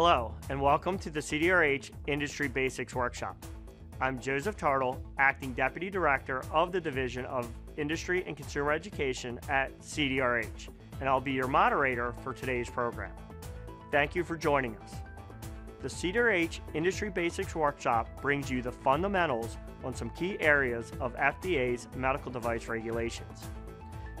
Hello, and welcome to the CDRH Industry Basics Workshop. I'm Joseph Tartal, Acting Deputy Director of the Division of Industry and Consumer Education at CDRH, and I'll be your moderator for today's program. Thank you for joining us. The CDRH Industry Basics Workshop brings you the fundamentals on some key areas of FDA's medical device regulations.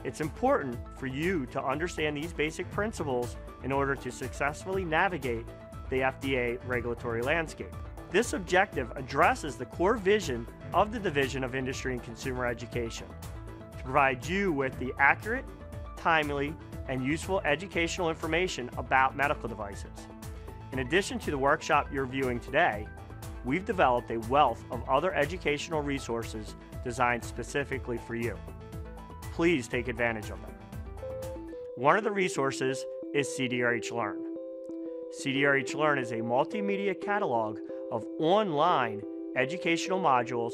It's important for you to understand these basic principles in order to successfully navigate the FDA regulatory landscape. This objective addresses the core vision of the Division of Industry and Consumer Education to provide you with the accurate, timely, and useful educational information about medical devices. In addition to the workshop you're viewing today, we've developed a wealth of other educational resources designed specifically for you. Please take advantage of them. One of the resources is CDRH Learn. CDRH Learn is a multimedia catalog of online educational modules,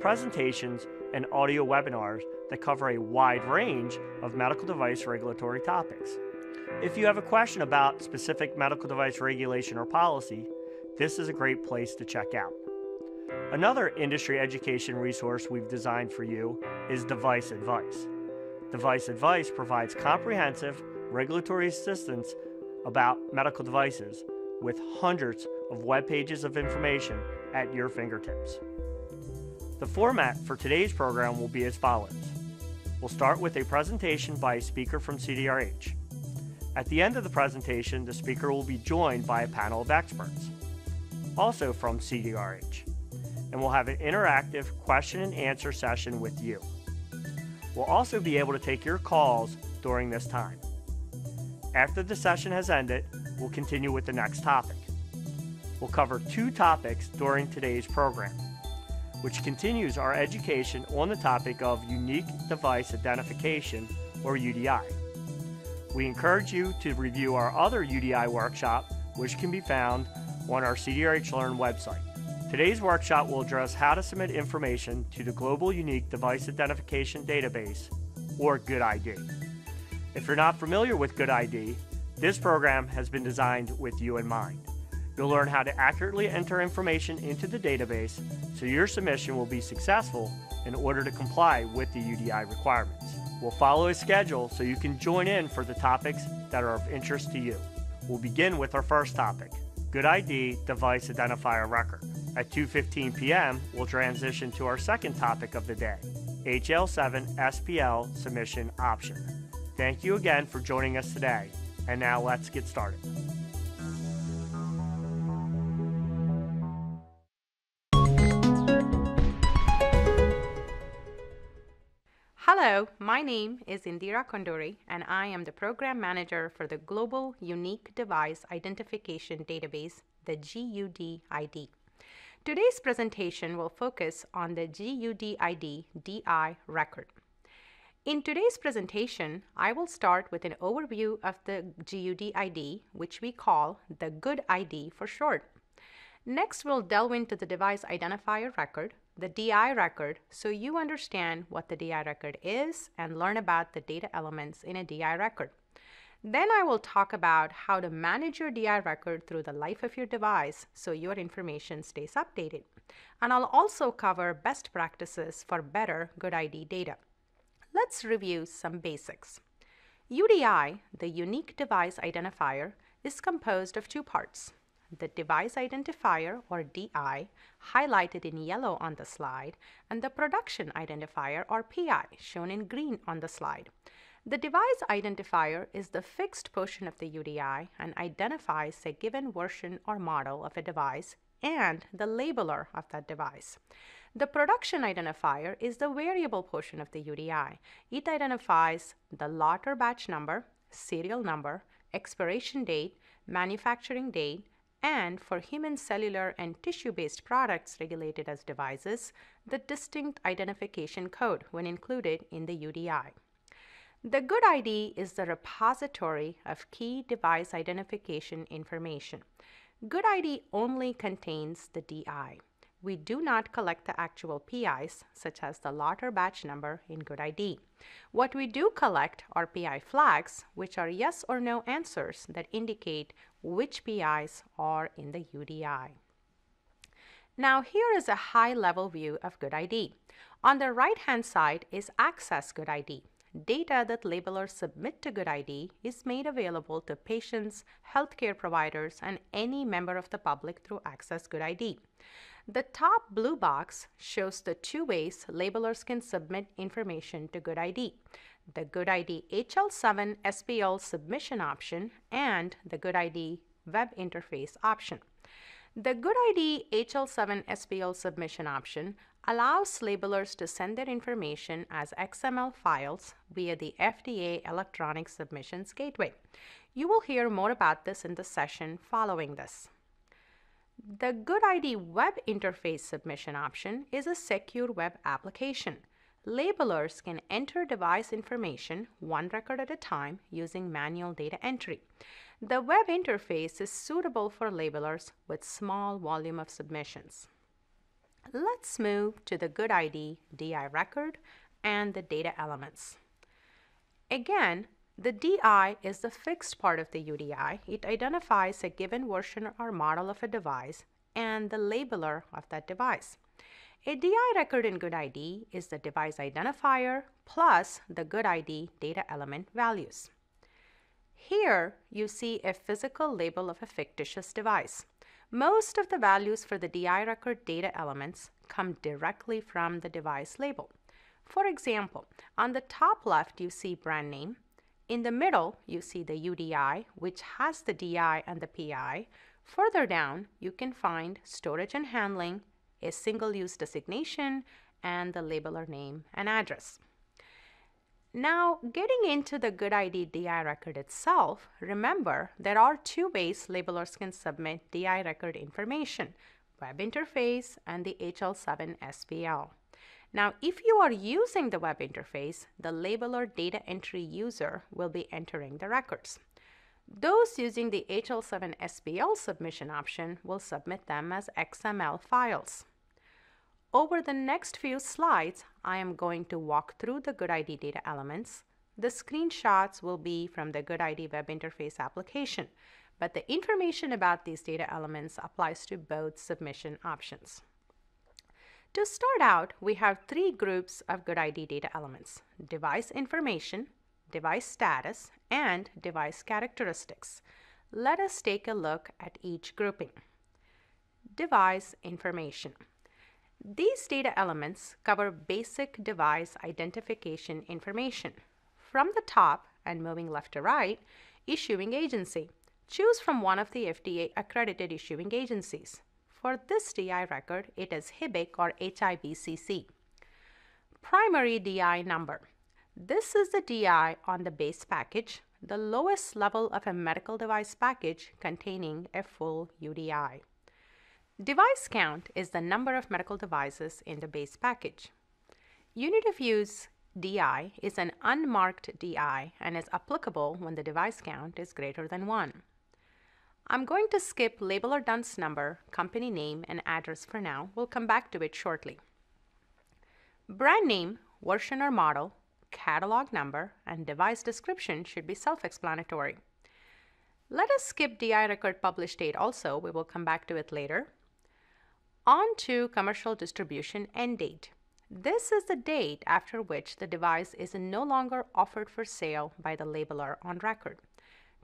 presentations, and audio webinars that cover a wide range of medical device regulatory topics. If you have a question about specific medical device regulation or policy, this is a great place to check out. Another industry education resource we've designed for you is Device Advice. Device Advice provides comprehensive regulatory assistance about medical devices with hundreds of web pages of information at your fingertips. The format for today's program will be as follows. We'll start with a presentation by a speaker from CDRH. At the end of the presentation, the speaker will be joined by a panel of experts, also from CDRH, and we'll have an interactive question and answer session with you. We'll also be able to take your calls during this time. After the session has ended, we'll continue with the next topic. We'll cover two topics during today's program, which continues our education on the topic of Unique Device Identification, or UDI. We encourage you to review our other UDI workshop, which can be found on our CDRH Learn website. Today's workshop will address how to submit information to the Global Unique Device Identification Database, or GUDID. If you're not familiar with GUDID, this program has been designed with you in mind. You'll learn how to accurately enter information into the database so your submission will be successful in order to comply with the UDI requirements. We'll follow a schedule so you can join in for the topics that are of interest to you. We'll begin with our first topic, GUDID Device Identifier Record. At 2.15 p.m., we'll transition to our second topic of the day, HL7 SPL Submission Option. Thank you again for joining us today. And now let's get started. Hello, my name is Indira Konduri, and I am the Program Manager for the Global Unique Device Identification Database, the GUDID. Today's presentation will focus on the GUDID DI record. In today's presentation, I will start with an overview of the GUD ID, which we call the GUDID for short. Next, we'll delve into the device identifier record, the DI record, so you understand what the DI record is and learn about the data elements in a DI record. Then I will talk about how to manage your DI record through the life of your device so your information stays updated. And I'll also cover best practices for better GUDID data. Let's review some basics. UDI, the Unique Device Identifier, is composed of two parts. The Device Identifier, or DI, highlighted in yellow on the slide, and the Production Identifier, or PI, shown in green on the slide. The device identifier is the fixed portion of the UDI and identifies a given version or model of a device and the labeler of that device. The production identifier is the variable portion of the UDI. It identifies the lot or batch number, serial number, expiration date, manufacturing date, and for human cellular and tissue-based products regulated as devices, the distinct identification code when included in the UDI. The GUDID is the repository of key device identification information. GUDID only contains the DI. We do not collect the actual PIs, such as the lot or batch number in GUDID. What we do collect are PI flags, which are yes or no answers that indicate which PIs are in the UDI. Now here is a high-level view of GUDID. On the right-hand side is Access GUDID. Data that labelers submit to GUDID is made available to patients, healthcare providers, and any member of the public through Access GUDID. The top blue box shows the two ways labelers can submit information to GUDID. The GUDID HL7 SPL submission option and the GUDID web interface option. The GUDID HL7 SPL submission option allows labelers to send their information as XML files via the FDA Electronic Submissions Gateway. You will hear more about this in the session following this. The GUDID web interface submission option is a secure web application. Labelers can enter device information one record at a time using manual data entry. The web interface is suitable for labelers with small volume of submissions. Let's move to the GUDID DI record and the data elements. Again, the DI is the fixed part of the UDI. It identifies a given version or model of a device and the labeler of that device. A DI record in GUDID is the device identifier plus the GUDID data element values. Here, you see a physical label of a fictitious device. Most of the values for the DI record data elements come directly from the device label. For example, on the top left, you see brand name. In the middle, you see the UDI, which has the DI and the PI. Further down, you can find storage and handling, a single-use designation, and the labeler name and address. Now, getting into the GUDID DI record itself, remember there are two ways labelers can submit DI record information, web interface and the HL7 SPL. Now, if you are using the web interface, the labeler data entry user will be entering the records. Those using the HL7 SPL submission option will submit them as XML files. Over the next few slides, I am going to walk through the GUDID data elements. The screenshots will be from the GUDID web interface application, but the information about these data elements applies to both submission options. To start out, we have three groups of GUDID data elements, device information, device status, and device characteristics. Let us take a look at each grouping. Device information. These data elements cover basic device identification information. From the top and moving left to right, issuing agency. Choose from one of the FDA accredited issuing agencies. For this DI record, it is HIBIC or HIBCC. Primary DI number. This is the DI on the base package, the lowest level of a medical device package containing a full UDI. Device count is the number of medical devices in the base package. Unit of use DI is an unmarked DI and is applicable when the device count is greater than 1. I'm going to skip labeler DUNS number, company name, and address for now. We'll come back to it shortly. Brand name, version or model, catalog number, and device description should be self-explanatory. Let us skip DI record publish date also. We will come back to it later. On to commercial distribution end date. This is the date after which the device is no longer offered for sale by the labeler on record.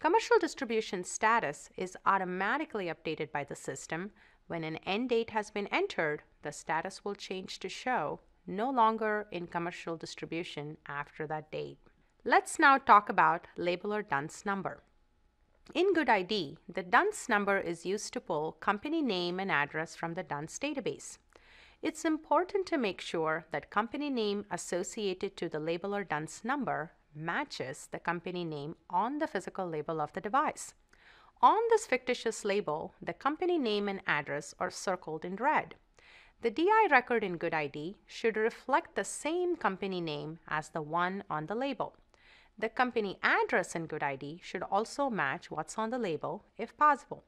Commercial distribution status is automatically updated by the system. When an end date has been entered, the status will change to show no longer in commercial distribution after that date. Let's now talk about labeler DUNS number. In GUDID, the DUNS number is used to pull company name and address from the DUNS database. It's important to make sure that company name associated to the labeler DUNS number matches the company name on the physical label of the device. On this fictitious label, the company name and address are circled in red. The DI record in GUDID should reflect the same company name as the one on the label. The company address in GUDID should also match what's on the label if possible.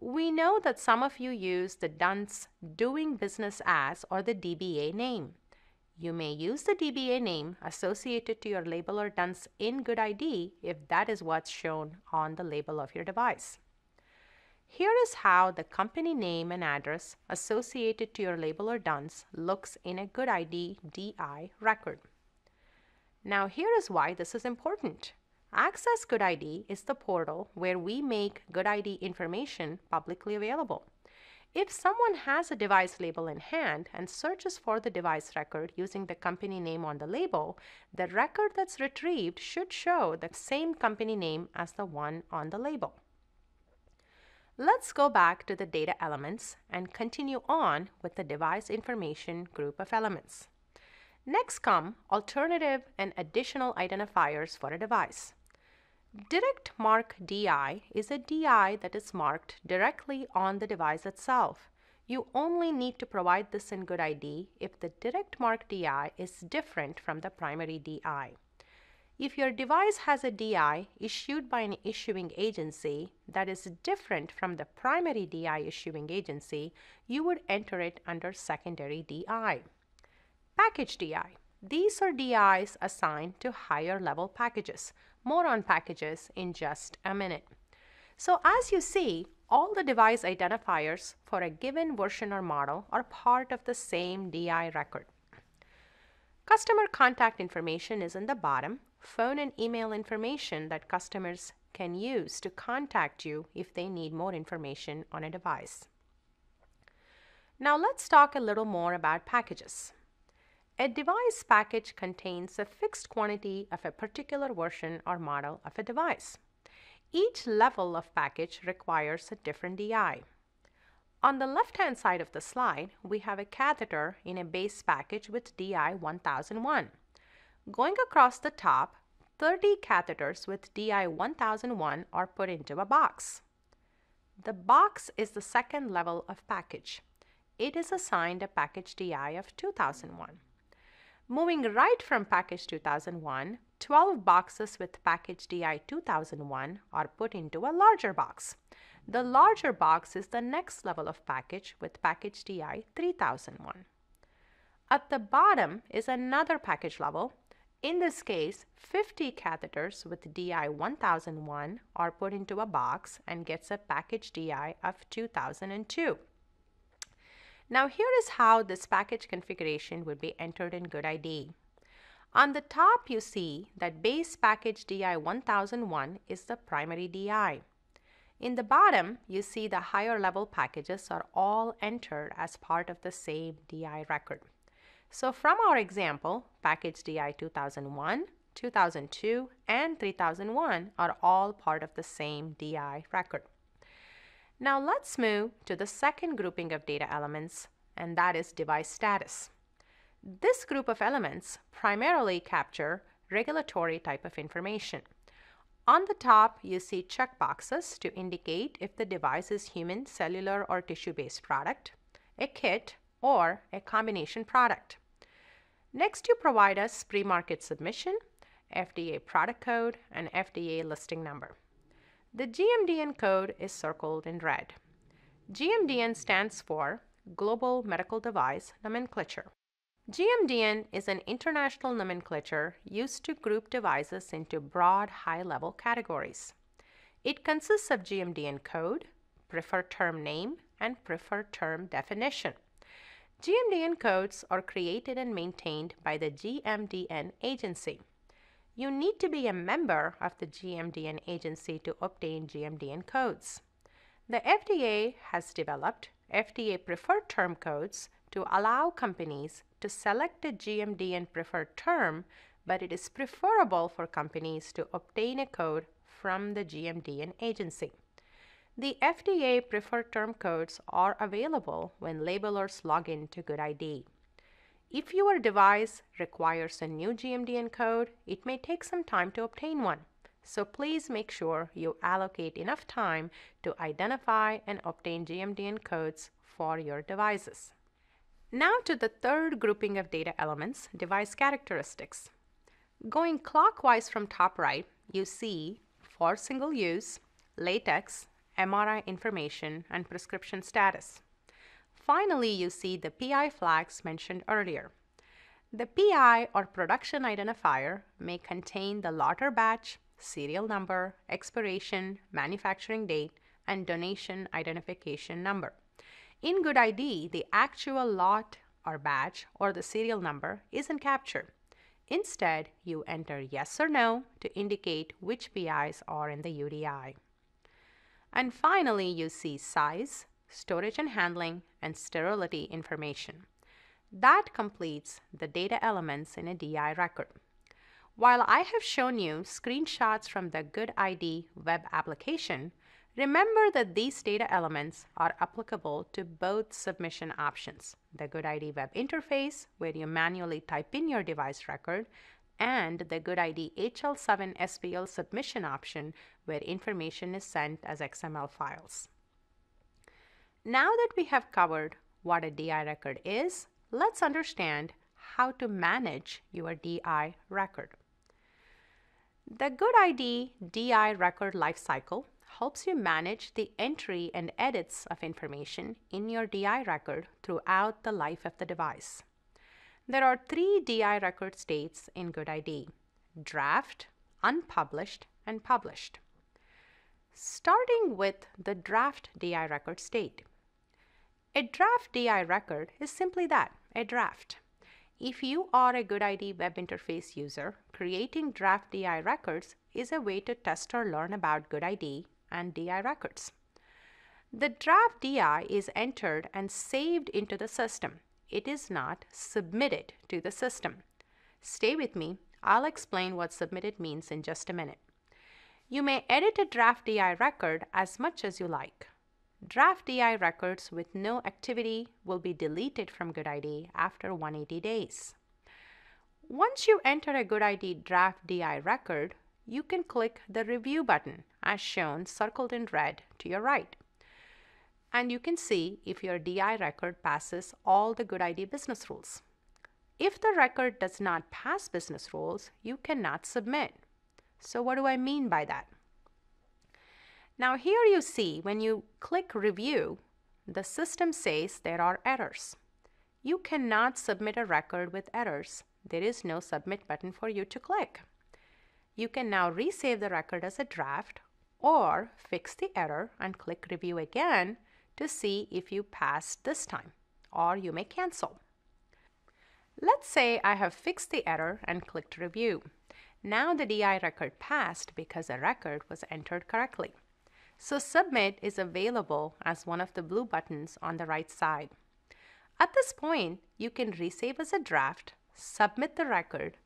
We know that some of you use the DUNS doing business as or the DBA name. You may use the DBA name associated to your label or DUNS in GUDID if that is what's shown on the label of your device. Here is how the company name and address associated to your label or DUNS looks in a GUDID DI record. Now here is why this is important. Access GUDID is the portal where we make GUDID information publicly available. If someone has a device label in hand and searches for the device record using the company name on the label, the record that's retrieved should show the same company name as the one on the label. Let's go back to the data elements and continue on with the device information group of elements. Next come alternative and additional identifiers for a device. Direct Mark DI is a DI that is marked directly on the device itself. You only need to provide this in GUDID if the Direct Mark DI is different from the primary DI. If your device has a DI issued by an issuing agency that is different from the primary DI issuing agency, you would enter it under secondary DI. Package DI. These are DIs assigned to higher level packages. More on packages in just a minute. So as you see, all the device identifiers for a given version or model are part of the same DI record. Customer contact information is in the bottom, phone and email information that customers can use to contact you if they need more information on a device. Now let's talk a little more about packages. A device package contains a fixed quantity of a particular version or model of a device. Each level of package requires a different DI. On the left-hand side of the slide, we have a catheter in a base package with DI 1001. Going across the top, 30 catheters with DI 1001 are put into a box. The box is the second level of package. It is assigned a package DI of 2001. Moving right from package 2001, 12 boxes with package DI 2001 are put into a larger box. The larger box is the next level of package with package DI 3001. At the bottom is another package level. In this case, 50 catheters with DI 1001 are put into a box and gets a package DI of 2002. Now here is how this package configuration would be entered in GUDID. On the top you see that base package DI 1001 is the primary DI. In the bottom, you see the higher level packages are all entered as part of the same DI record. So from our example, package DI 2001, 2002, and 3001 are all part of the same DI record. Now let's move to the second grouping of data elements, and that is device status. This group of elements primarily capture regulatory type of information. On the top, you see checkboxes to indicate if the device is human, cellular, or tissue-based product, a kit, or a combination product. Next, you provide us pre-market submission, FDA product code, and FDA listing number. The GMDN code is circled in red. GMDN stands for Global Medical Device Nomenclature. GMDN is an international nomenclature used to group devices into broad high-level categories. It consists of GMDN code, preferred term name, and preferred term definition. GMDN codes are created and maintained by the GMDN agency. You need to be a member of the GMDN agency to obtain GMDN codes. The FDA has developed FDA preferred term codes to allow companies to select a GMDN preferred term, but it is preferable for companies to obtain a code from the GMDN agency. The FDA preferred term codes are available when labelers log in to GUDID. If your device requires a new GMDN code, it may take some time to obtain one. So please make sure you allocate enough time to identify and obtain GMDN codes for your devices. Now to the third grouping of data elements, device characteristics. Going clockwise from top right, you see for single use, latex, MRI information, and prescription status. Finally, you see the PI flags mentioned earlier. The PI or production identifier may contain the lot or batch, serial number, expiration, manufacturing date, and donation identification number. In GUDID, the actual lot or batch or the serial number isn't captured. Instead, you enter yes or no to indicate which PIs are in the UDI. And finally, you see size, storage and handling, and sterility information. That completes the data elements in a DI record. While I have shown you screenshots from the GUDID web application, remember that these data elements are applicable to both submission options, the GUDID web interface, where you manually type in your device record, and the GUDID HL7 SPL submission option, where information is sent as XML files. Now that we have covered what a DI record is, let's understand how to manage your DI record. The Good GUDID DI record lifecycle helps you manage the entry and edits of information in your DI record throughout the life of the device. There are three DI record states in GUDID draft, unpublished, and published. Starting with the draft DI record state. A draft DI record is simply that a draft. If you are a GUDID web interface user, creating draft DI records is a way to test or learn about GUDID and DI records. The draft DI is entered and saved into the system. It is not submitted to the system. Stay with me. I'll explain what submitted means in just a minute. You may edit a draft DI record as much as you like. Draft DI records with no activity will be deleted from GUDID after 180 days. Once you enter a GUDID draft DI record, you can click the review button as shown circled in red to your right. And you can see if your DI record passes all the GUDID business rules. If the record does not pass business rules, you cannot submit. So what do I mean by that? Now here you see when you click review, the system says there are errors. You cannot submit a record with errors. There is no submit button for you to click. You can now resave the record as a draft or fix the error and click review again to see if you passed this time or you may cancel. Let's say I have fixed the error and clicked review. Now the DI record passed because the record was entered correctly. So Submit is available as one of the blue buttons on the right side. At this point, you can resave as a draft, submit the record,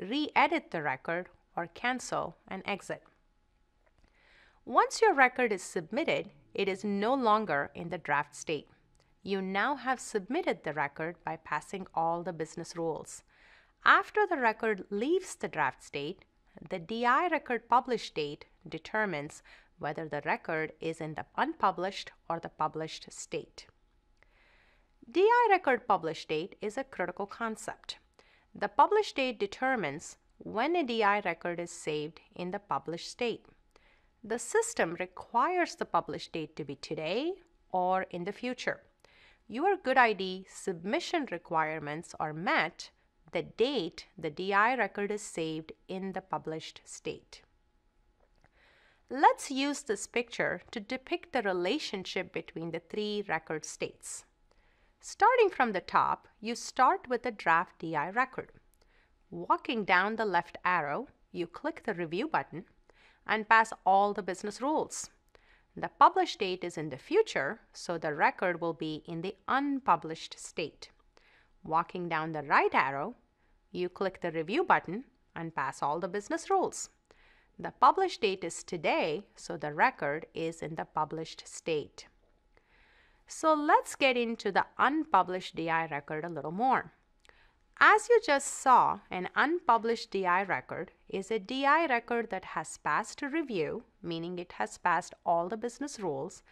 re-edit the record, or cancel and exit. Once your record is submitted, it is no longer in the draft state. You now have submitted the record by passing all the business rules. After the record leaves the draft state, the DI record publish date determines whether the record is in the unpublished or the published state. DI record published date is a critical concept. The published date determines when a DI record is saved in the published state. The system requires the published date to be today or in the future. Your GUDID submission requirements are met the date the DI record is saved in the published state. Let's use this picture to depict the relationship between the three record states. Starting from the top, you start with the draft DI record. Walking down the left arrow, you click the review button and pass all the business rules. The published date is in the future, so the record will be in the unpublished state. Walking down the right arrow, you click the review button and pass all the business rules. The published date is today, so the record is in the published state. So let's get into the unpublished DI record a little more. As you just saw, an unpublished DI record is a DI record that has passed review, meaning it has passed all the business rules,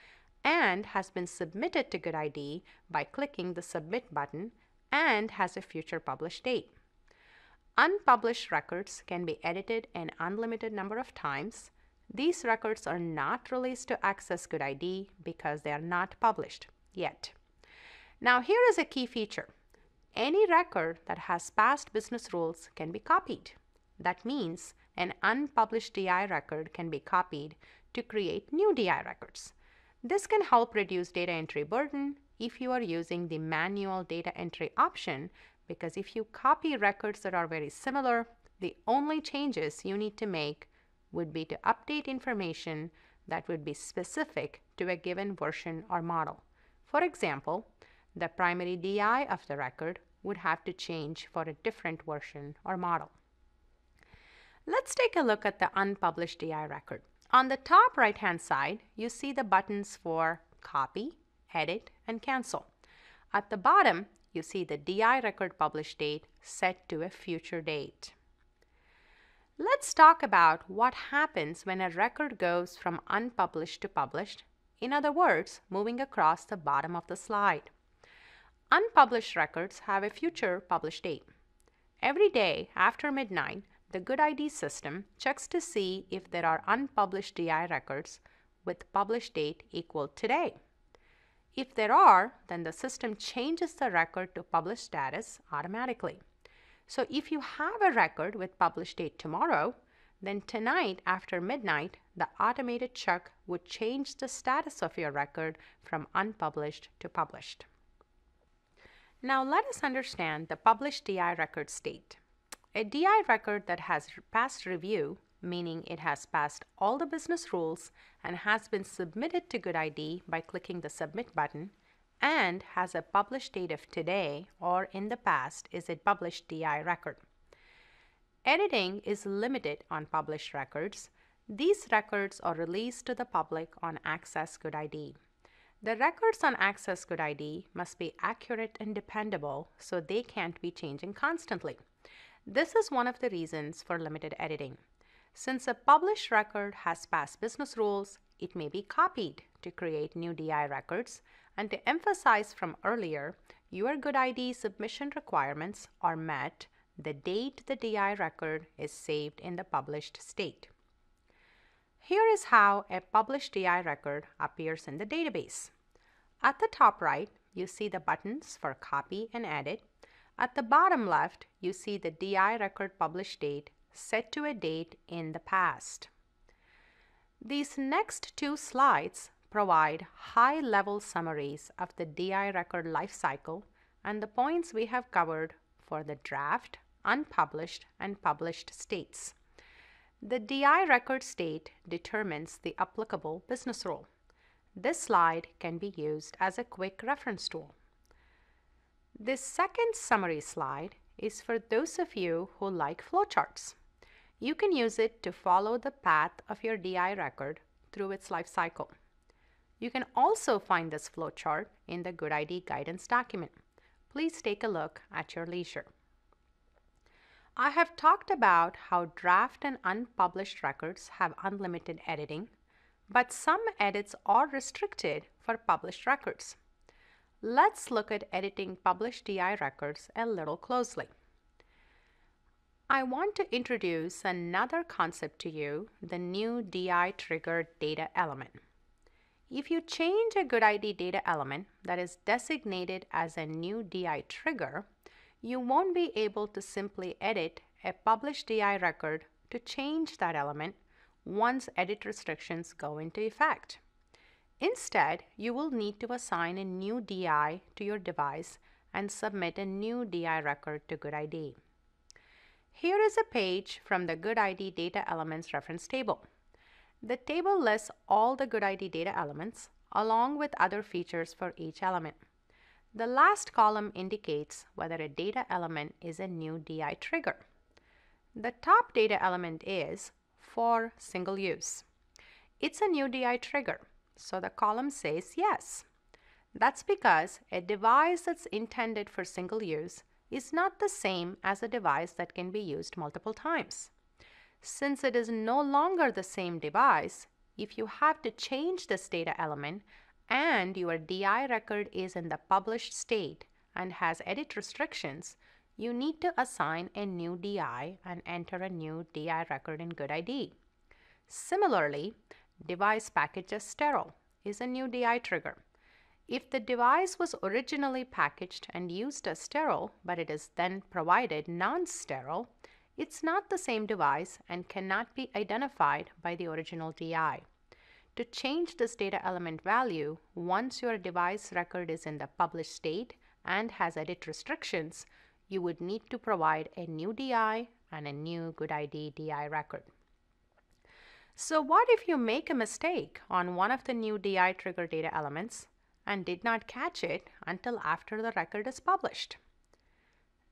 and has been submitted to GUDID by clicking the Submit button and has a future published date. Unpublished records can be edited an unlimited number of times. These records are not released to Access GUDID because they are not published yet. Now here is a key feature. Any record that has past business rules can be copied. That means an unpublished DI record can be copied to create new DI records. This can help reduce data entry burden if you are using the manual data entry option because if you copy records that are very similar, the only changes you need to make would be to update information that would be specific to a given version or model. For example, the primary DI of the record would have to change for a different version or model. Let's take a look at the unpublished DI record. On the top right hand side, you see the buttons for copy, edit, and cancel. At the bottom, you see the DI record publish date set to a future date. Let's talk about what happens when a record goes from unpublished to published, in other words, moving across the bottom of the slide. Unpublished records have a future publish date. Every day after midnight, the GUDID system checks to see if there are unpublished DI records with publish date equal today. If there are, then the system changes the record to published status automatically. So if you have a record with published date tomorrow, then tonight after midnight, the automated check would change the status of your record from unpublished to published. Now let us understand the published DI record state. A DI record that has passed review, meaning it has passed all the business rules and has been submitted to GUDID by clicking the Submit button, and has a published date of today or in the past is a published DI record. Editing is limited on published records. These records are released to the public on Access GUDID. The records on Access GUDID must be accurate and dependable so they can't be changing constantly. This is one of the reasons for limited editing. Since a published record has passed business rules, it may be copied to create new DI records. And to emphasize from earlier, your GUDID submission requirements are met the date the DI record is saved in the published state. Here is how a published DI record appears in the database. At the top right, you see the buttons for copy and edit. At the bottom left, you see the DI record published date set to a date in the past. These next two slides provide high-level summaries of the DI record lifecycle and the points we have covered for the draft, unpublished, and published states. The DI record state determines the applicable business rule. This slide can be used as a quick reference tool. This second summary slide is for those of you who like flowcharts. You can use it to follow the path of your DI record through its life cycle. You can also find this flowchart in the GUDID guidance document. Please take a look at your leisure. I have talked about how draft and unpublished records have unlimited editing, but some edits are restricted for published records. Let's look at editing published DI records a little closely. I want to introduce another concept to you, the new DI triggered data element. If you change a GUDID data element that is designated as a new DI trigger, you won't be able to simply edit a published DI record to change that element once edit restrictions go into effect. Instead, you will need to assign a new DI to your device and submit a new DI record to GUDID. Here is a page from the GUDID data elements reference table. The table lists all the GUDID data elements along with other features for each element. The last column indicates whether a data element is a new DI trigger. The top data element is for single use. It's a new DI trigger, so the column says yes. That's because a device that's intended for single use is not the same as a device that can be used multiple times. Since it is no longer the same device, if you have to change this data element and your DI record is in the published state and has edit restrictions, you need to assign a new DI and enter a new DI record in GUDID. Similarly, device packaged as sterile is a new DI trigger. If the device was originally packaged and used as sterile, but it is then provided non-sterile, it's not the same device and cannot be identified by the original DI. To change this data element value, once your device record is in the published state and has edit restrictions, you would need to provide a new DI and a new GUDID DI record. So what if you make a mistake on one of the new DI trigger data elements and did not catch it until after the record is published?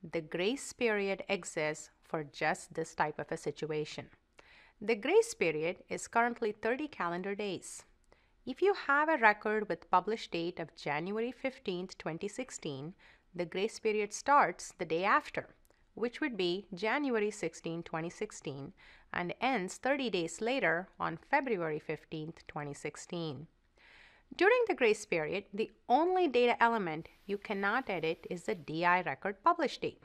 The grace period exists for just this type of a situation. The grace period is currently 30 calendar days. If you have a record with published date of January 15, 2016, the grace period starts the day after, which would be January 16, 2016, and ends 30 days later on February 15, 2016. During the grace period, the only data element you cannot edit is the DI record publish date.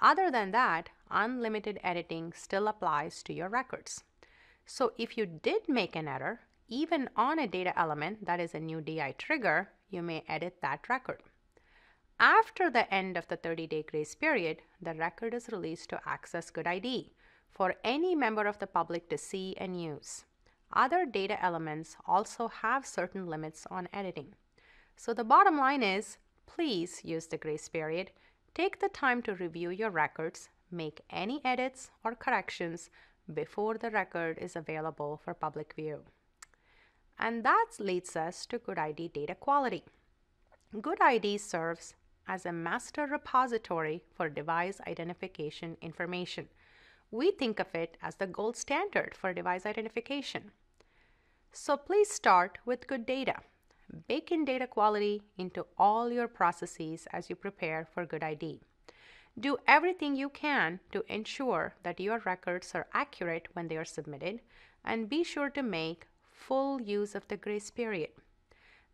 Other than that, unlimited editing still applies to your records. So if you did make an error, even on a data element that is a new DI trigger, you may edit that record. After the end of the 30-day grace period, the record is released to Access GUDID for any member of the public to see and use. Other data elements also have certain limits on editing. So the bottom line is, please use the grace period Take the time to review your records, make any edits or corrections before the record is available for public view. And that leads us to Good GUDID data quality. Good GUDID serves as a master repository for device identification information. We think of it as the gold standard for device identification. So please start with good data. Bake in data quality into all your processes as you prepare for GUDID. Do everything you can to ensure that your records are accurate when they are submitted and be sure to make full use of the grace period.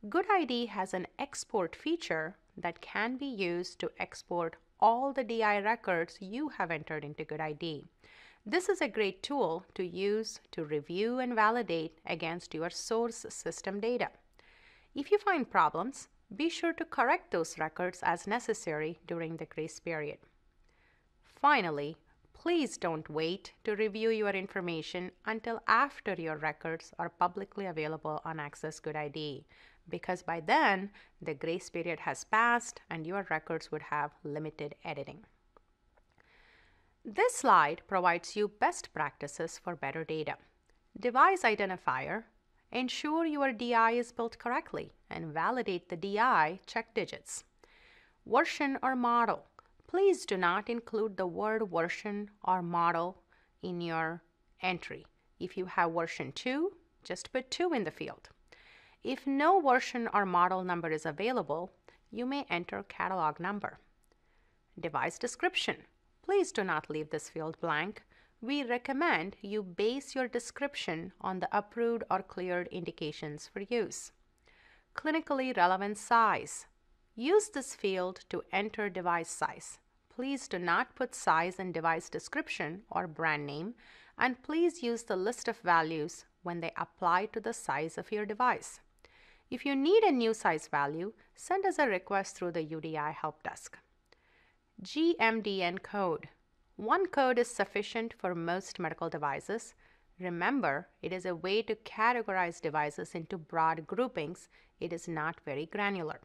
GUDID has an export feature that can be used to export all the DI records you have entered into GUDID. This is a great tool to use to review and validate against your source system data. If you find problems, be sure to correct those records as necessary during the grace period. Finally, please don't wait to review your information until after your records are publicly available on Access GUDID, because by then the grace period has passed and your records would have limited editing. This slide provides you best practices for better data. Device identifier Ensure your DI is built correctly and validate the DI check digits. Version or model. Please do not include the word version or model in your entry. If you have version 2, just put 2 in the field. If no version or model number is available, you may enter catalog number. Device description. Please do not leave this field blank we recommend you base your description on the approved or cleared indications for use. Clinically relevant size. Use this field to enter device size. Please do not put size in device description or brand name, and please use the list of values when they apply to the size of your device. If you need a new size value, send us a request through the UDI help desk. GMDN code. One code is sufficient for most medical devices. Remember, it is a way to categorize devices into broad groupings. It is not very granular.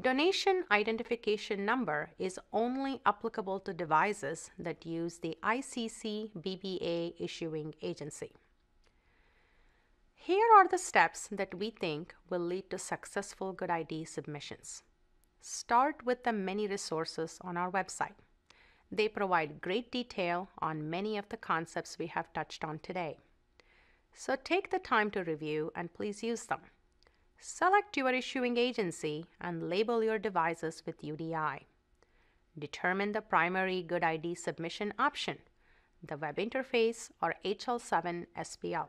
Donation identification number is only applicable to devices that use the ICCBBA issuing agency. Here are the steps that we think will lead to successful GUDID submissions. Start with the many resources on our website. They provide great detail on many of the concepts we have touched on today. So take the time to review and please use them. Select your issuing agency and label your devices with UDI. Determine the primary GUDID submission option, the web interface or HL7 SPL.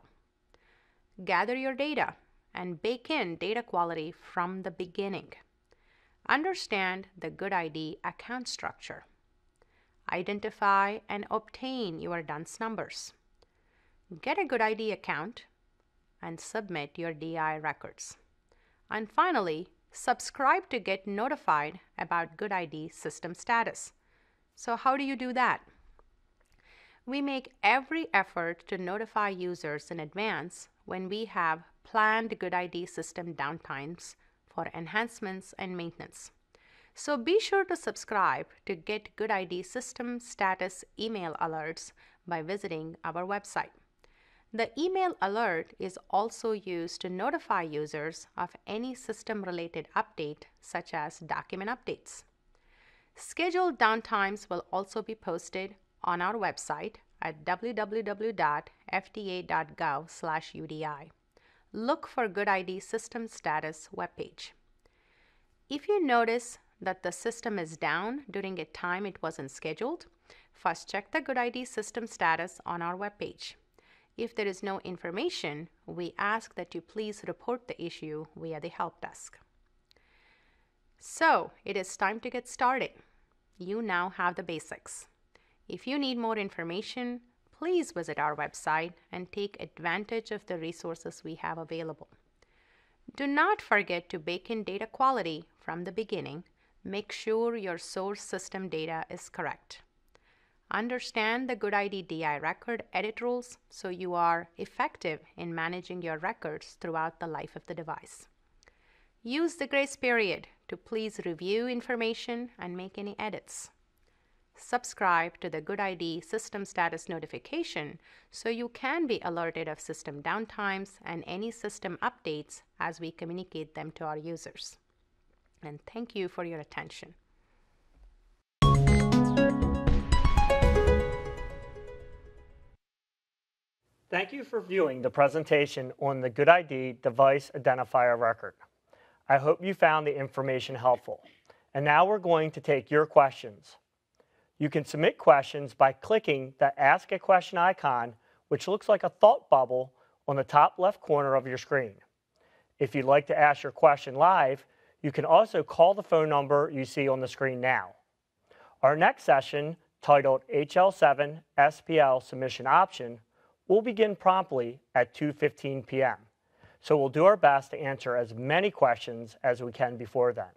Gather your data and bake in data quality from the beginning. Understand the GUDID account structure identify and obtain your DUNS numbers. get a GUDID account, and submit your DI records. And finally, subscribe to get notified about GUDID system status. So how do you do that? We make every effort to notify users in advance when we have planned GUDID system downtimes for enhancements and maintenance. So be sure to subscribe to get GUDID system status email alerts by visiting our website. The email alert is also used to notify users of any system related update, such as document updates. Scheduled downtimes will also be posted on our website at www.fda.gov/udi. Look for GUDID System Status webpage. If you notice that the system is down during a time it wasn't scheduled, first check the GUDID system status on our webpage. If there is no information, we ask that you please report the issue via the help desk. So, it is time to get started. You now have the basics. If you need more information, please visit our website and take advantage of the resources we have available. Do not forget to bake in data quality from the beginning. Make sure your source system data is correct. Understand the GUDID DI record edit rules so you are effective in managing your records throughout the life of the device. Use the grace period to please review information and make any edits. Subscribe to the Good GUDID system status notification so you can be alerted of system downtimes and any system updates as we communicate them to our users. And thank you for your attention. Thank you for viewing the presentation on the Good GUDID device identifier record. I hope you found the information helpful. And now we're going to take your questions. You can submit questions by clicking the Ask a Question icon, which looks like a thought bubble on the top left corner of your screen. If you'd like to ask your question live, you can also call the phone number you see on the screen now. Our next session, titled HL7 SPL Submission Option, will begin promptly at 2.15 p.m. So we'll do our best to answer as many questions as we can before then.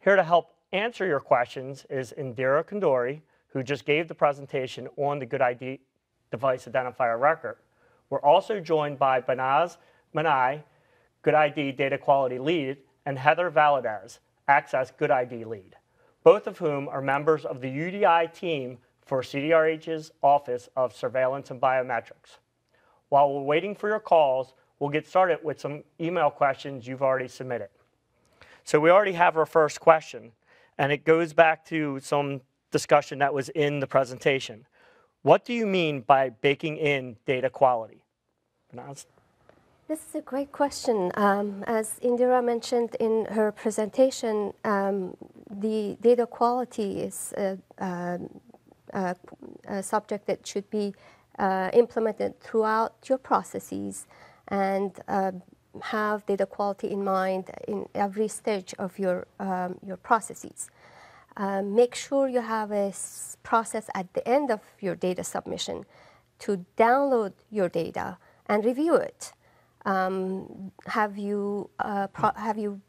Here to help answer your questions is Indira Konduri, who just gave the presentation on the GUDID device identifier record. We're also joined by Behnaz Minaei, GUDID data quality lead, and Heather Valadez, Access GUDID lead, both of whom are members of the UDI team for CDRH's Office of Surveillance and Biometrics. While we're waiting for your calls, we'll get started with some email questions you've already submitted. So we already have our first question, and it goes back to some discussion that was in the presentation. What do you mean by baking in data quality? This is a great question. Um, as Indira mentioned in her presentation, um, the data quality is uh, um, uh, a subject that should be uh, implemented throughout your processes and uh, have data quality in mind in every stage of your, um, your processes. Um, make sure you have a process at the end of your data submission to download your data and review it. Um, have you, uh, have you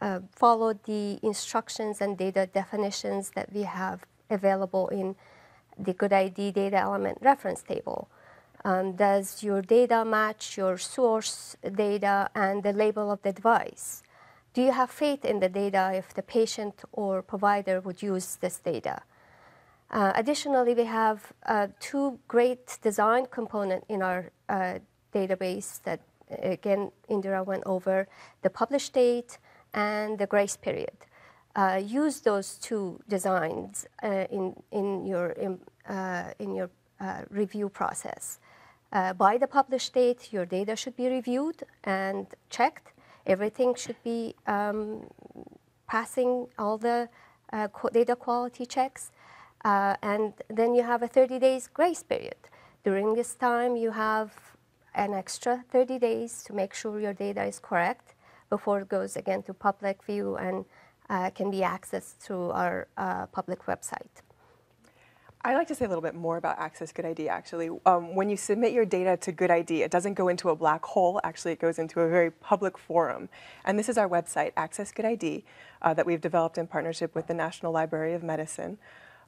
uh, followed the instructions and data definitions that we have available in the GUDID data element reference table. Um, does your data match your source data and the label of the device? Do you have faith in the data if the patient or provider would use this data? Uh, additionally, we have uh, two great design components in our uh, database that, again, Indira went over, the publish date and the grace period uh, use those two designs uh, in, in your, in, uh, in your review process. Uh, by the published date, your data should be reviewed and checked. Everything should be um, passing all the uh, data quality checks. and then you have a 30 days grace period. During this time, you have an extra 30 days to make sure your data is correct before it goes again to public view and uh, can be accessed through our uh, public website. I'd like to say a little bit more about Access GUDID, actually. Um, when you submit your data to GUDID, it doesn't go into a black hole. Actually, it goes into a very public forum. And this is our website, Access GUDID, uh, that we've developed in partnership with the National Library of Medicine.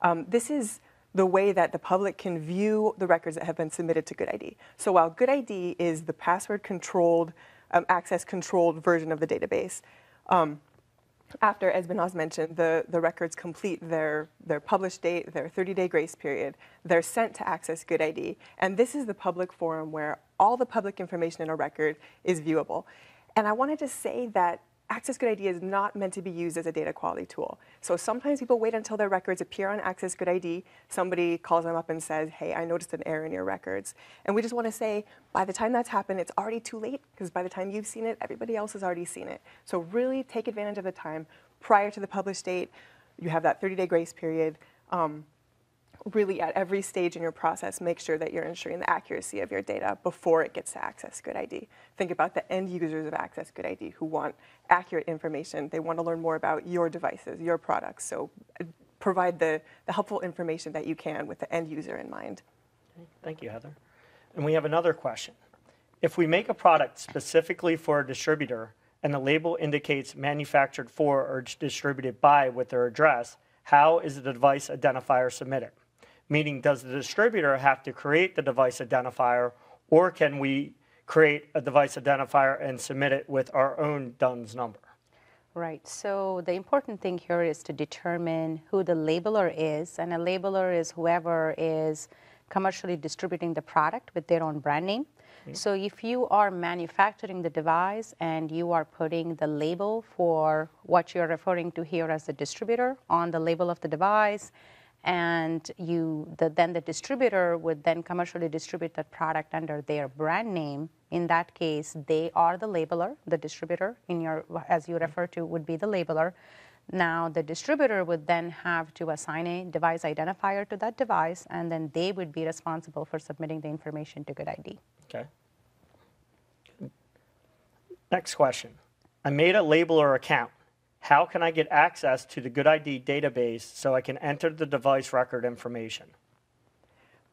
Um, this is the way that the public can view the records that have been submitted to GUDID. So while GUDID is the password controlled, um, access controlled version of the database, um, after, as Behnaz mentioned, the, the records complete their, their published date, their 30-day grace period, they're sent to Access GUDID. And this is the public forum where all the public information in a record is viewable. And I wanted to say that Access GUDID is not meant to be used as a data quality tool. So sometimes people wait until their records appear on Access GUDID. Somebody calls them up and says, hey, I noticed an error in your records. And we just want to say, by the time that's happened, it's already too late because by the time you've seen it, everybody else has already seen it. So really take advantage of the time prior to the published date. You have that 30-day grace period. Um, really at every stage in your process, make sure that you're ensuring the accuracy of your data before it gets to Access GUDID. Think about the end users of Access GUDID who want accurate information. They want to learn more about your devices, your products. So uh, provide the, the helpful information that you can with the end user in mind. Thank you, Heather. And we have another question. If we make a product specifically for a distributor and the label indicates manufactured for or distributed by with their address, how is the device identifier submitted? Meaning, does the distributor have to create the device identifier, or can we create a device identifier and submit it with our own DUNS number? Right. So the important thing here is to determine who the labeler is, and a labeler is whoever is commercially distributing the product with their own brand name. Mm-hmm. So if you are manufacturing the device and you are putting the label for what you're referring to here as the distributor on the label of the device, and you the, then the distributor would then commercially distribute that product under their brand name. In that case they are the labeler the distributor in your as you refer to would be the labeler. Now the distributor would then have to assign a device identifier to that device and then they would be responsible for submitting the information to GUDID okay. Next question. I made a labeler account how can I get access to the GUDID database so I can enter the device record information?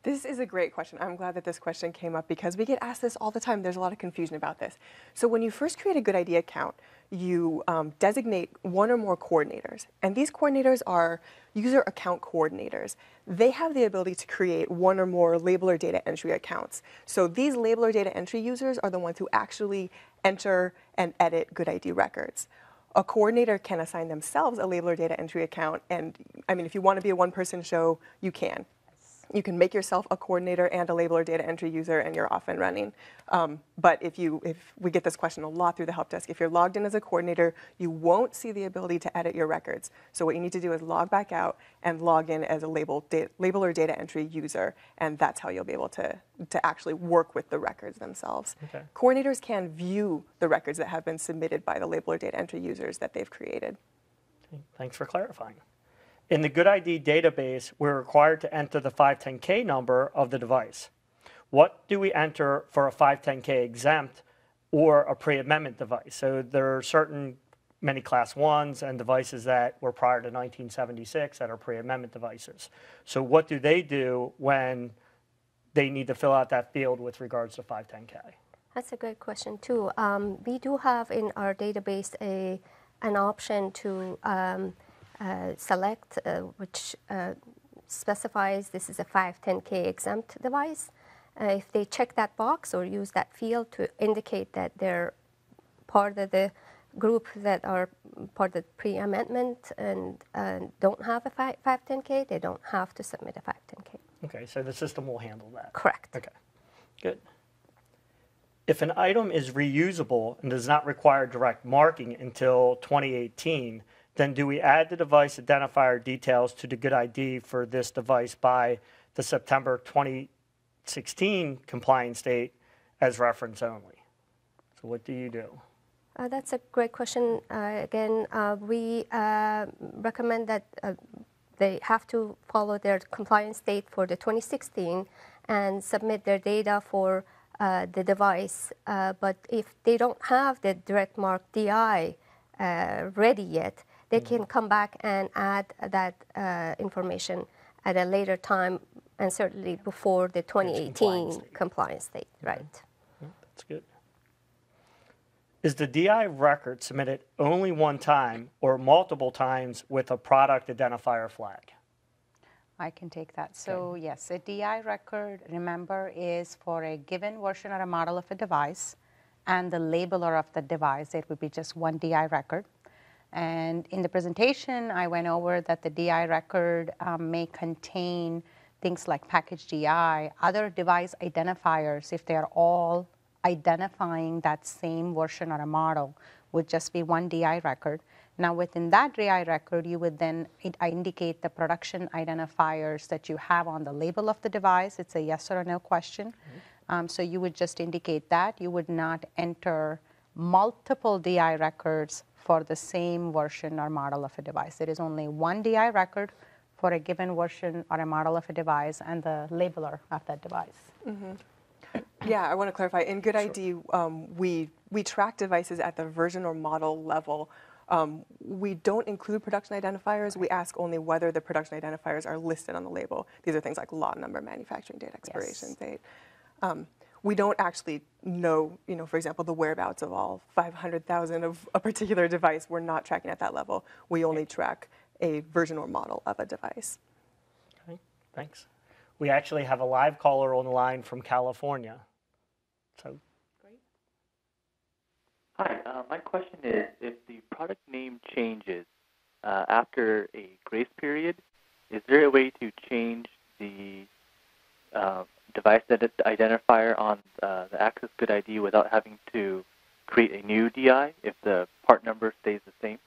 This is a great question. I'm glad that this question came up because we get asked this all the time. There's a lot of confusion about this. So when you first create a GUDID account, you um, designate one or more coordinators. And these coordinators are user account coordinators. They have the ability to create one or more labeler data entry accounts. So these labeler data entry users are the ones who actually enter and edit GUDID records a coordinator can assign themselves a labeler data entry account. And I mean, if you want to be a one person show, you can. You can make yourself a coordinator and a labeler data entry user and you're off and running. Um, but if you, if we get this question a lot through the help desk, if you're logged in as a coordinator, you won't see the ability to edit your records. So what you need to do is log back out and log in as a label data, labeler data entry user, and that's how you'll be able to, to actually work with the records themselves. Okay. Coordinators can view the records that have been submitted by the labeler data entry users that they've created. Thanks for clarifying. In the GUDID database, we're required to enter the 510K number of the device. What do we enter for a 510K exempt or a pre-amendment device? So there are certain many class ones and devices that were prior to 1976 that are pre-amendment devices. So what do they do when they need to fill out that field with regards to 510K? That's a great question too. Um, we do have in our database a an option to um, select, uh, which uh, specifies this is a 510K exempt device. if they check that box or use that field to indicate that they're part of the group that are part of the pre-amendment and uh, don't have a 510K, they don't have to submit a 510K. Okay, so the system will handle that. Correct. Okay, good. If an item is reusable and does not require direct marking until 2018, then do we add the device identifier details to the GUDID for this device by the September 2016 compliance date as reference only? So what do you do? Uh, that's a great question. Uh, again, uh, we uh, recommend that uh, they have to follow their compliance date for the 2016 and submit their data for uh, the device. but if they don't have the direct mark DI ready yet, they can come back and add that uh, information at a later time and certainly before the 2018 compliance date. compliance date, right? That's good. Is the DI record submitted only one time or multiple times with a product identifier flag? I can take that. So yes, a DI record, remember, is for a given version or a model of a device and the labeler of the device. It would be just one DI record. And in the presentation, I went over that the DI record um, may contain things like package DI, other device identifiers, if they are all identifying that same version or a model, would just be one DI record. Now, within that DI record, you would then indicate the production identifiers that you have on the label of the device. It's a yes or a no question. Um, so you would just indicate that. You would not enter multiple DI records for the same version or model of a device. There is only one DI record for a given version or a model of a device and the labeler of that device. Yeah, I want to clarify. In GUDID, um, we we track devices at the version or model level. Um, we don't include production identifiers. We ask only whether the production identifiers are listed on the label. These are things like lot number, manufacturing date, expiration Yes. date. Um, we don't actually know, you know, for example, the whereabouts of all 500,000 of a particular device. We're not tracking at that level. We only track a version or model of a device. Okay, thanks. We actually have a live caller on the line from California. So, Hi, uh, my question is if the product name changes uh, after a grace period, is there a way to change the uh, device identifier on uh, the Access GUDID without having to create a new DI if the part number stays the same?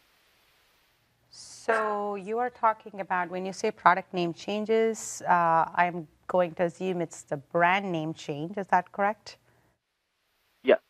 So you are talking about when you say product name changes, uh, I'm going to assume it's the brand name change. Is that correct? Yes.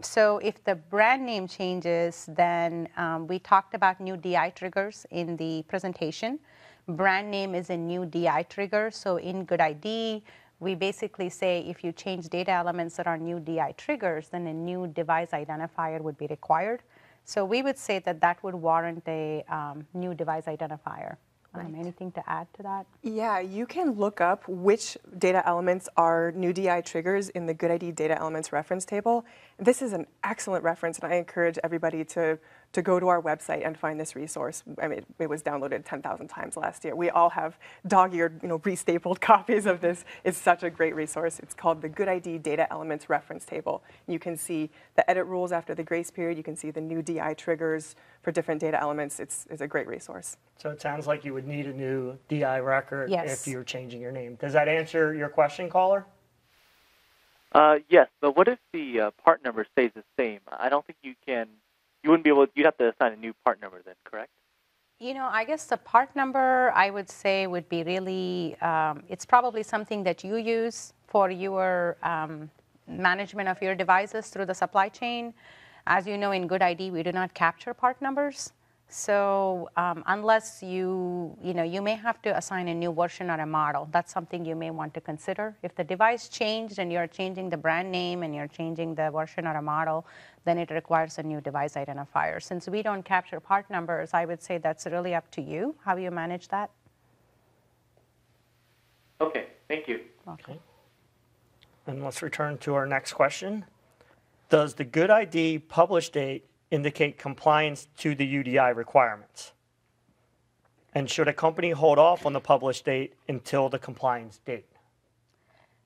So if the brand name changes, then um, we talked about new DI triggers in the presentation. Brand name is a new DI trigger. So in GUDID, we basically say if you change data elements that are new DI triggers, then a new device identifier would be required. So we would say that that would warrant a um, new device identifier. Um, anything to add to that? Yeah, you can look up which data elements are new DI triggers in the GUDID data elements reference table. This is an excellent reference, and I encourage everybody to, to go to our website and find this resource. I mean, it was downloaded 10,000 times last year. We all have dog-eared, you know, restapled copies of this. It's such a great resource. It's called the GUDID data elements reference table. You can see the edit rules after the grace period. You can see the new DI triggers for different data elements. It's, it's a great resource. so it sounds like you would need a new DI record Yes. if you're changing your name. Does that answer your question, caller? Uh, yes, but what if the uh, part number stays the same? I don't think you can. You wouldn't be able. You'd have to assign a new part number then, correct? You know, I guess the part number I would say would be really, um, it's probably something that you use for your um, management of your devices through the supply chain. As you know, in GUDID, we do not capture part numbers. So um, unless you, you know, you may have to assign a new version or a model. That's something you may want to consider. If the device changed and you're changing the brand name and you're changing the version or a model, then it requires a new device identifier. Since we don't capture part numbers, I would say that's really up to you how you manage that. Okay, thank you. Okay. And let's return to our next question. Does the GUDID publish date indicate compliance to the UDI requirements? And should a company hold off on the published date until the compliance date?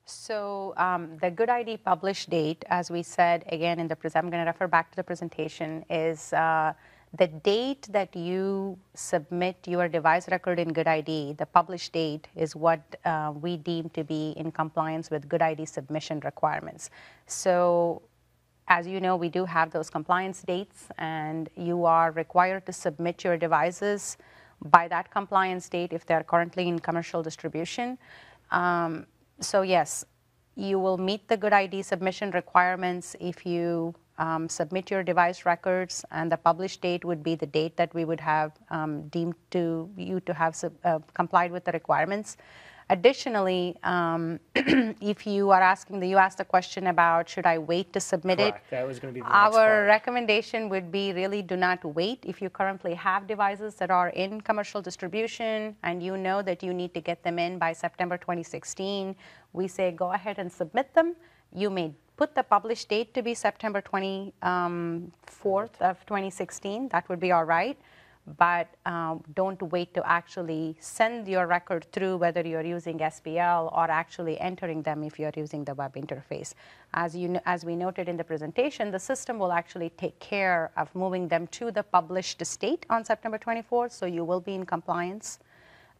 So um, the GUDID published date, as we said again in the I'm going to refer back to the presentation, is uh, the date that you submit your device record in GUDID. The published date is what uh, we deem to be in compliance with GUDID submission requirements. So as you know, we do have those compliance dates, and you are required to submit your devices by that compliance date if they are currently in commercial distribution. Um, so, yes, you will meet the GUDID submission requirements if you um, submit your device records, and the published date would be the date that we would have um, deemed to you to have uh, complied with the requirements. Additionally, um, if you are asking, the, you asked the question about should I wait to submit Correct. it? That was going to be the Our part. recommendation would be really do not wait. If you currently have devices that are in commercial distribution and you know that you need to get them in by September 2016, we say go ahead and submit them. You may put the published date to be September 24th of 2016. That would be all right but um, don't wait to actually send your record through whether you're using SPL or actually entering them if you're using the web interface. As, you, as we noted in the presentation, the system will actually take care of moving them to the published state on September 24th, so you will be in compliance.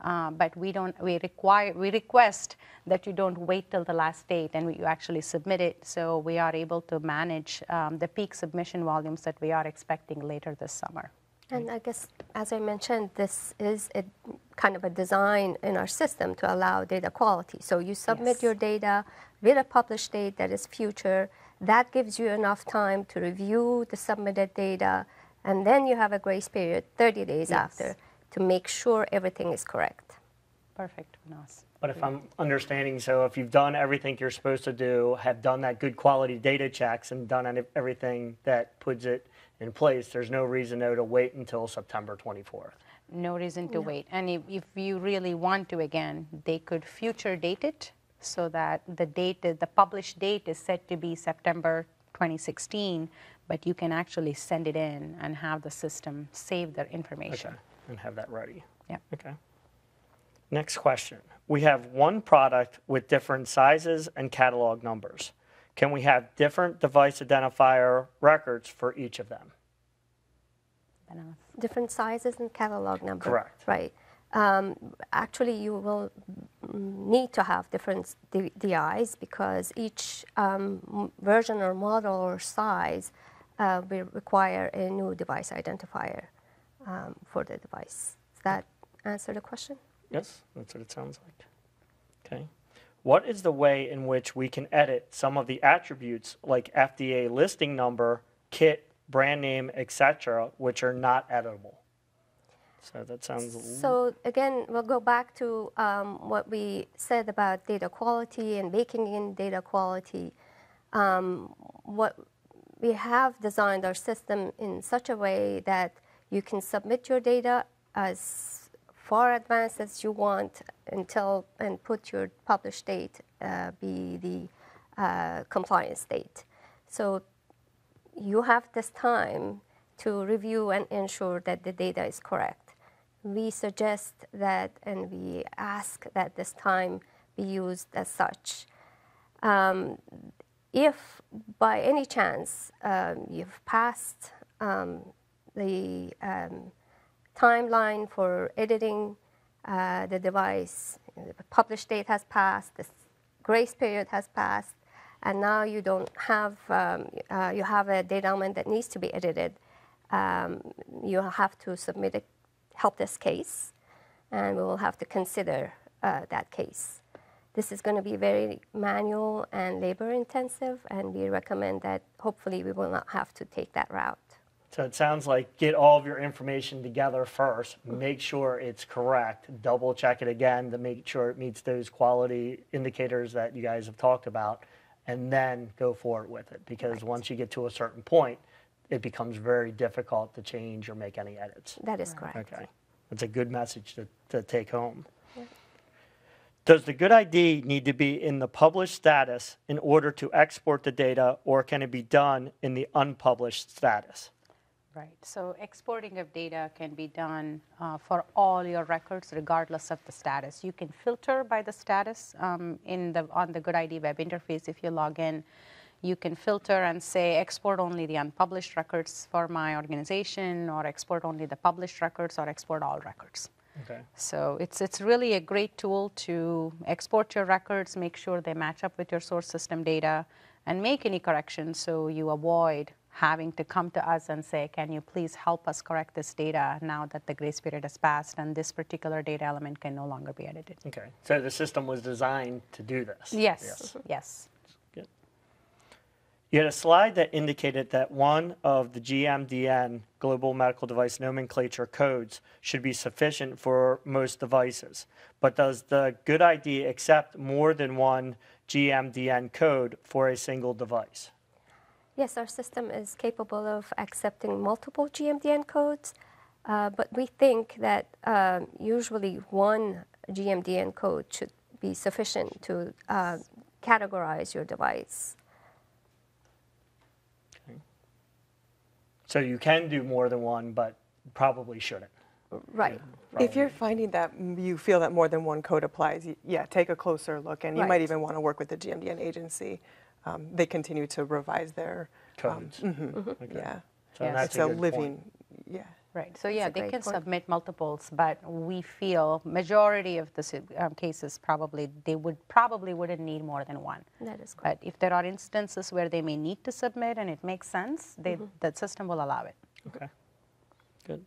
Uh, but we don't we require we request that you don't wait till the last date and you actually submit it so we are able to manage um, the peak submission volumes that we are expecting later this summer. And mm-hmm. I guess, as I mentioned, this is a kind of a design in our system to allow data quality. So you submit Yes. your data with a published date that is future. That gives you enough time to review the submitted data, and then you have a grace period, 30 days Yes. after, to make sure everything is correct. Perfect, Behnaz. But if I'm understanding, so if you've done everything you're supposed to do, have done that good quality data checks and done everything that puts it in place, there's no reason though to wait until September 24th. No reason to wait. And if, if you really want to, again, they could future date it so that the date, the published date is set to be September 2016, but you can actually send it in and have the system save their information. Okay, and have that ready. Yeah. Okay. Next question. We have one product with different sizes and catalog numbers. Can we have different device identifier records for each of them? Different sizes and catalog number. Correct. Right. Um, actually, you will need to have different DIs because each um, version or model or size uh, will require a new device identifier um, for the device. Does that answer the question? Yes, that's what it sounds like. Okay. What is the way in which we can edit some of the attributes like FDA listing number, kit, brand name, etc., which are not editable? So that sounds. So again, we'll go back to um, what we said about data quality and baking in data quality. Um, what we have designed our system in such a way that you can submit your data as far advanced as you want until and put your published date uh, be the uh, compliance date. So you have this time to review and ensure that the data is correct. We suggest that and we ask that this time be used as such. Um, if by any chance um, you've passed um, the um, timeline for editing uh, the device, the published date has passed, the grace period has passed, and now you don't have, um, uh, you have a data element that needs to be edited, um, you have to submit a help desk case, and we will have to consider uh, that case. This is going to be very manual and labor intensive, and we recommend that hopefully we will not have to take that route. So it sounds like get all of your information together first, make sure it's correct, double check it again to make sure it meets those quality indicators that you guys have talked about, and then go forward with it. Because once you get to a certain point, it becomes very difficult to change or make any edits. That is correct. Okay, that's a good message to, to take home. Does the GUDID need to be in the published status in order to export the data, or can it be done in the unpublished status? Right. So exporting of data can be done uh, for all your records, regardless of the status. You can filter by the status um, in the on the GUDID web interface. If you log in, you can filter and say export only the unpublished records for my organization, or export only the published records, or export all records. Okay. So it's it's really a great tool to export your records, make sure they match up with your source system data, and make any corrections so you avoid having to come to us and say, can you please help us correct this data now that the grace period has passed and this particular data element can no longer be edited. Okay. So the system was designed to do this. Yes, yes. Good. You had a slide that indicated that one of the GMDN, Global Medical Device Nomenclature codes, should be sufficient for most devices. But does the GUDID accept more than one GMDN code for a single device? Yes, our system is capable of accepting multiple GMDN codes, uh, but we think that um, usually one GMDN code should be sufficient to uh, categorize your device. So you can do more than one, but probably shouldn't. Right. If you're finding that you feel that more than one code applies, yeah, take a closer look, and you might even want to work with the GMDN agency. Um, they continue to revise their Codes. Mm-hmm. Okay. yeah. So Yes. that's It's a a good living, point. yeah. Right, so yeah, they can point. submit multiples, but we feel majority of the um, cases probably, they would, probably wouldn't need more than one. That is correct. But if there are instances where they may need to submit and it makes sense, they, Mm-hmm. the system will allow it. Okay, good.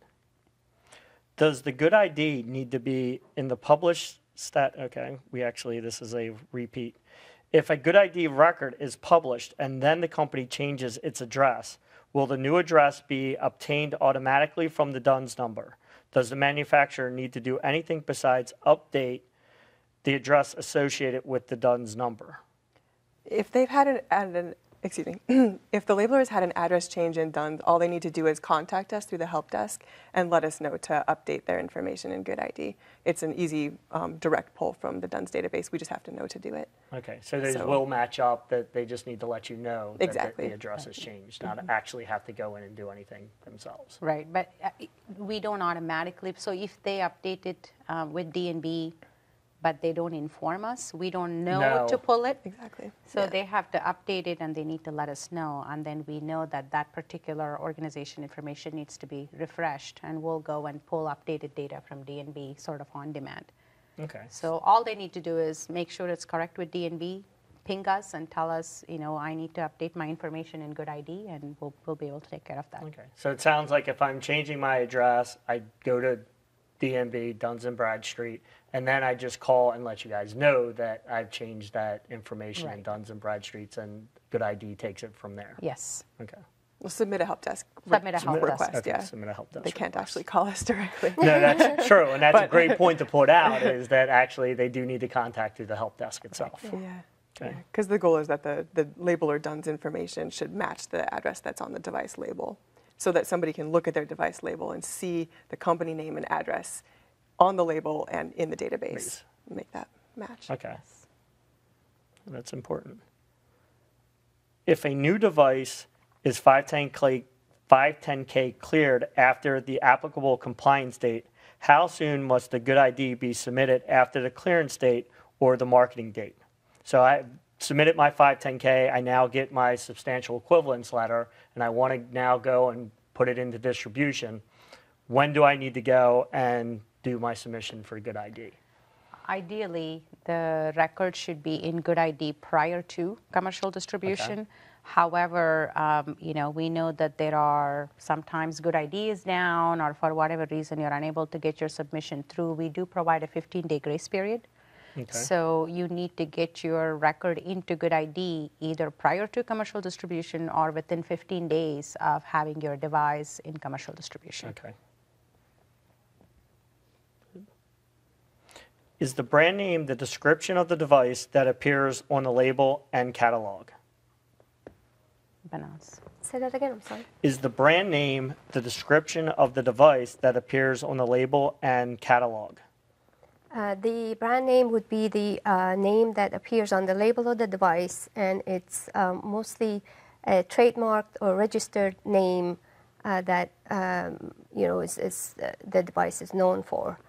Does the GUDID need to be in the published stat, okay, we actually, this is a repeat. If a GUDID record is published and then the company changes its address, will the new address be obtained automatically from the DUNS number? Does the manufacturer need to do anything besides update the address associated with the DUNS number? If they've had an, an excuse me, if the labeler has had an address change and done, all they need to do is contact us through the help desk and let us know to update their information in GUDID. It's an easy um, direct pull from the DUNS database. We just have to know to do it. Okay, so those So- will match up, that they just need to let you know that the- Exactly. The address has changed, not actually have to go in and do anything themselves. Right, but uh, we don't automatically, so if they update it uh, with DNB, but they don't inform us, we don't know No. to pull it. Exactly. So Yeah. they have to update it and they need to let us know, and then we know that that particular organization information needs to be refreshed, and we'll go and pull updated data from DNB sort of on demand. Okay, So all they need to do is make sure it's correct with DNB, ping us and tell us, you know, I need to update my information in GUDID, and we'll, we'll be able to take care of that. okay. So it sounds like if I'm changing my address, I go to DNB, Duns and Bradstreet, and then I just call and let you guys know that I've changed that information in Right. Duns and Bradstreets, and GUDID takes it from there. Yes. Okay. We'll submit a help desk re- Submit a help desk. request. Okay, Yeah. submit a help desk They can't request. actually call us directly. No, that's true, and that's a great point to put out, is that actually they do need to contact through the help desk itself. Yeah. Okay. Because the goal is that the, the labeler DUNS information should match the address that's on the device label so that somebody can look at their device label and see the company name and address on the label and in the database. Make that match. Okay. That's important. If a new device is 510K, 510K cleared after the applicable compliance date, how soon must the GUDID be submitted after the clearance date or the marketing date? So I submitted my 510K, I now get my substantial equivalence letter, and I want to now go and put it into distribution. When do I need to go and do my submission for GUDID? Ideally, the record should be in GUDID prior to commercial distribution. However, um, you know, we know that there are sometimes GUDID is down, or for whatever reason you're unable to get your submission through. We do provide a 15-day grace period. Okay. So you need to get your record into GUDID either prior to commercial distribution or within 15 days of having your device in commercial distribution. Okay. Is the brand name the description of the device that appears on the label and catalog? Behnaz. Say that again, I'm sorry. Is the brand name the description of the device that appears on the label and catalog? Uh, the brand name would be the uh, name that appears on the label of the device, and it's um, mostly a trademarked or registered name uh, that um, you know is, is uh, the device is known for.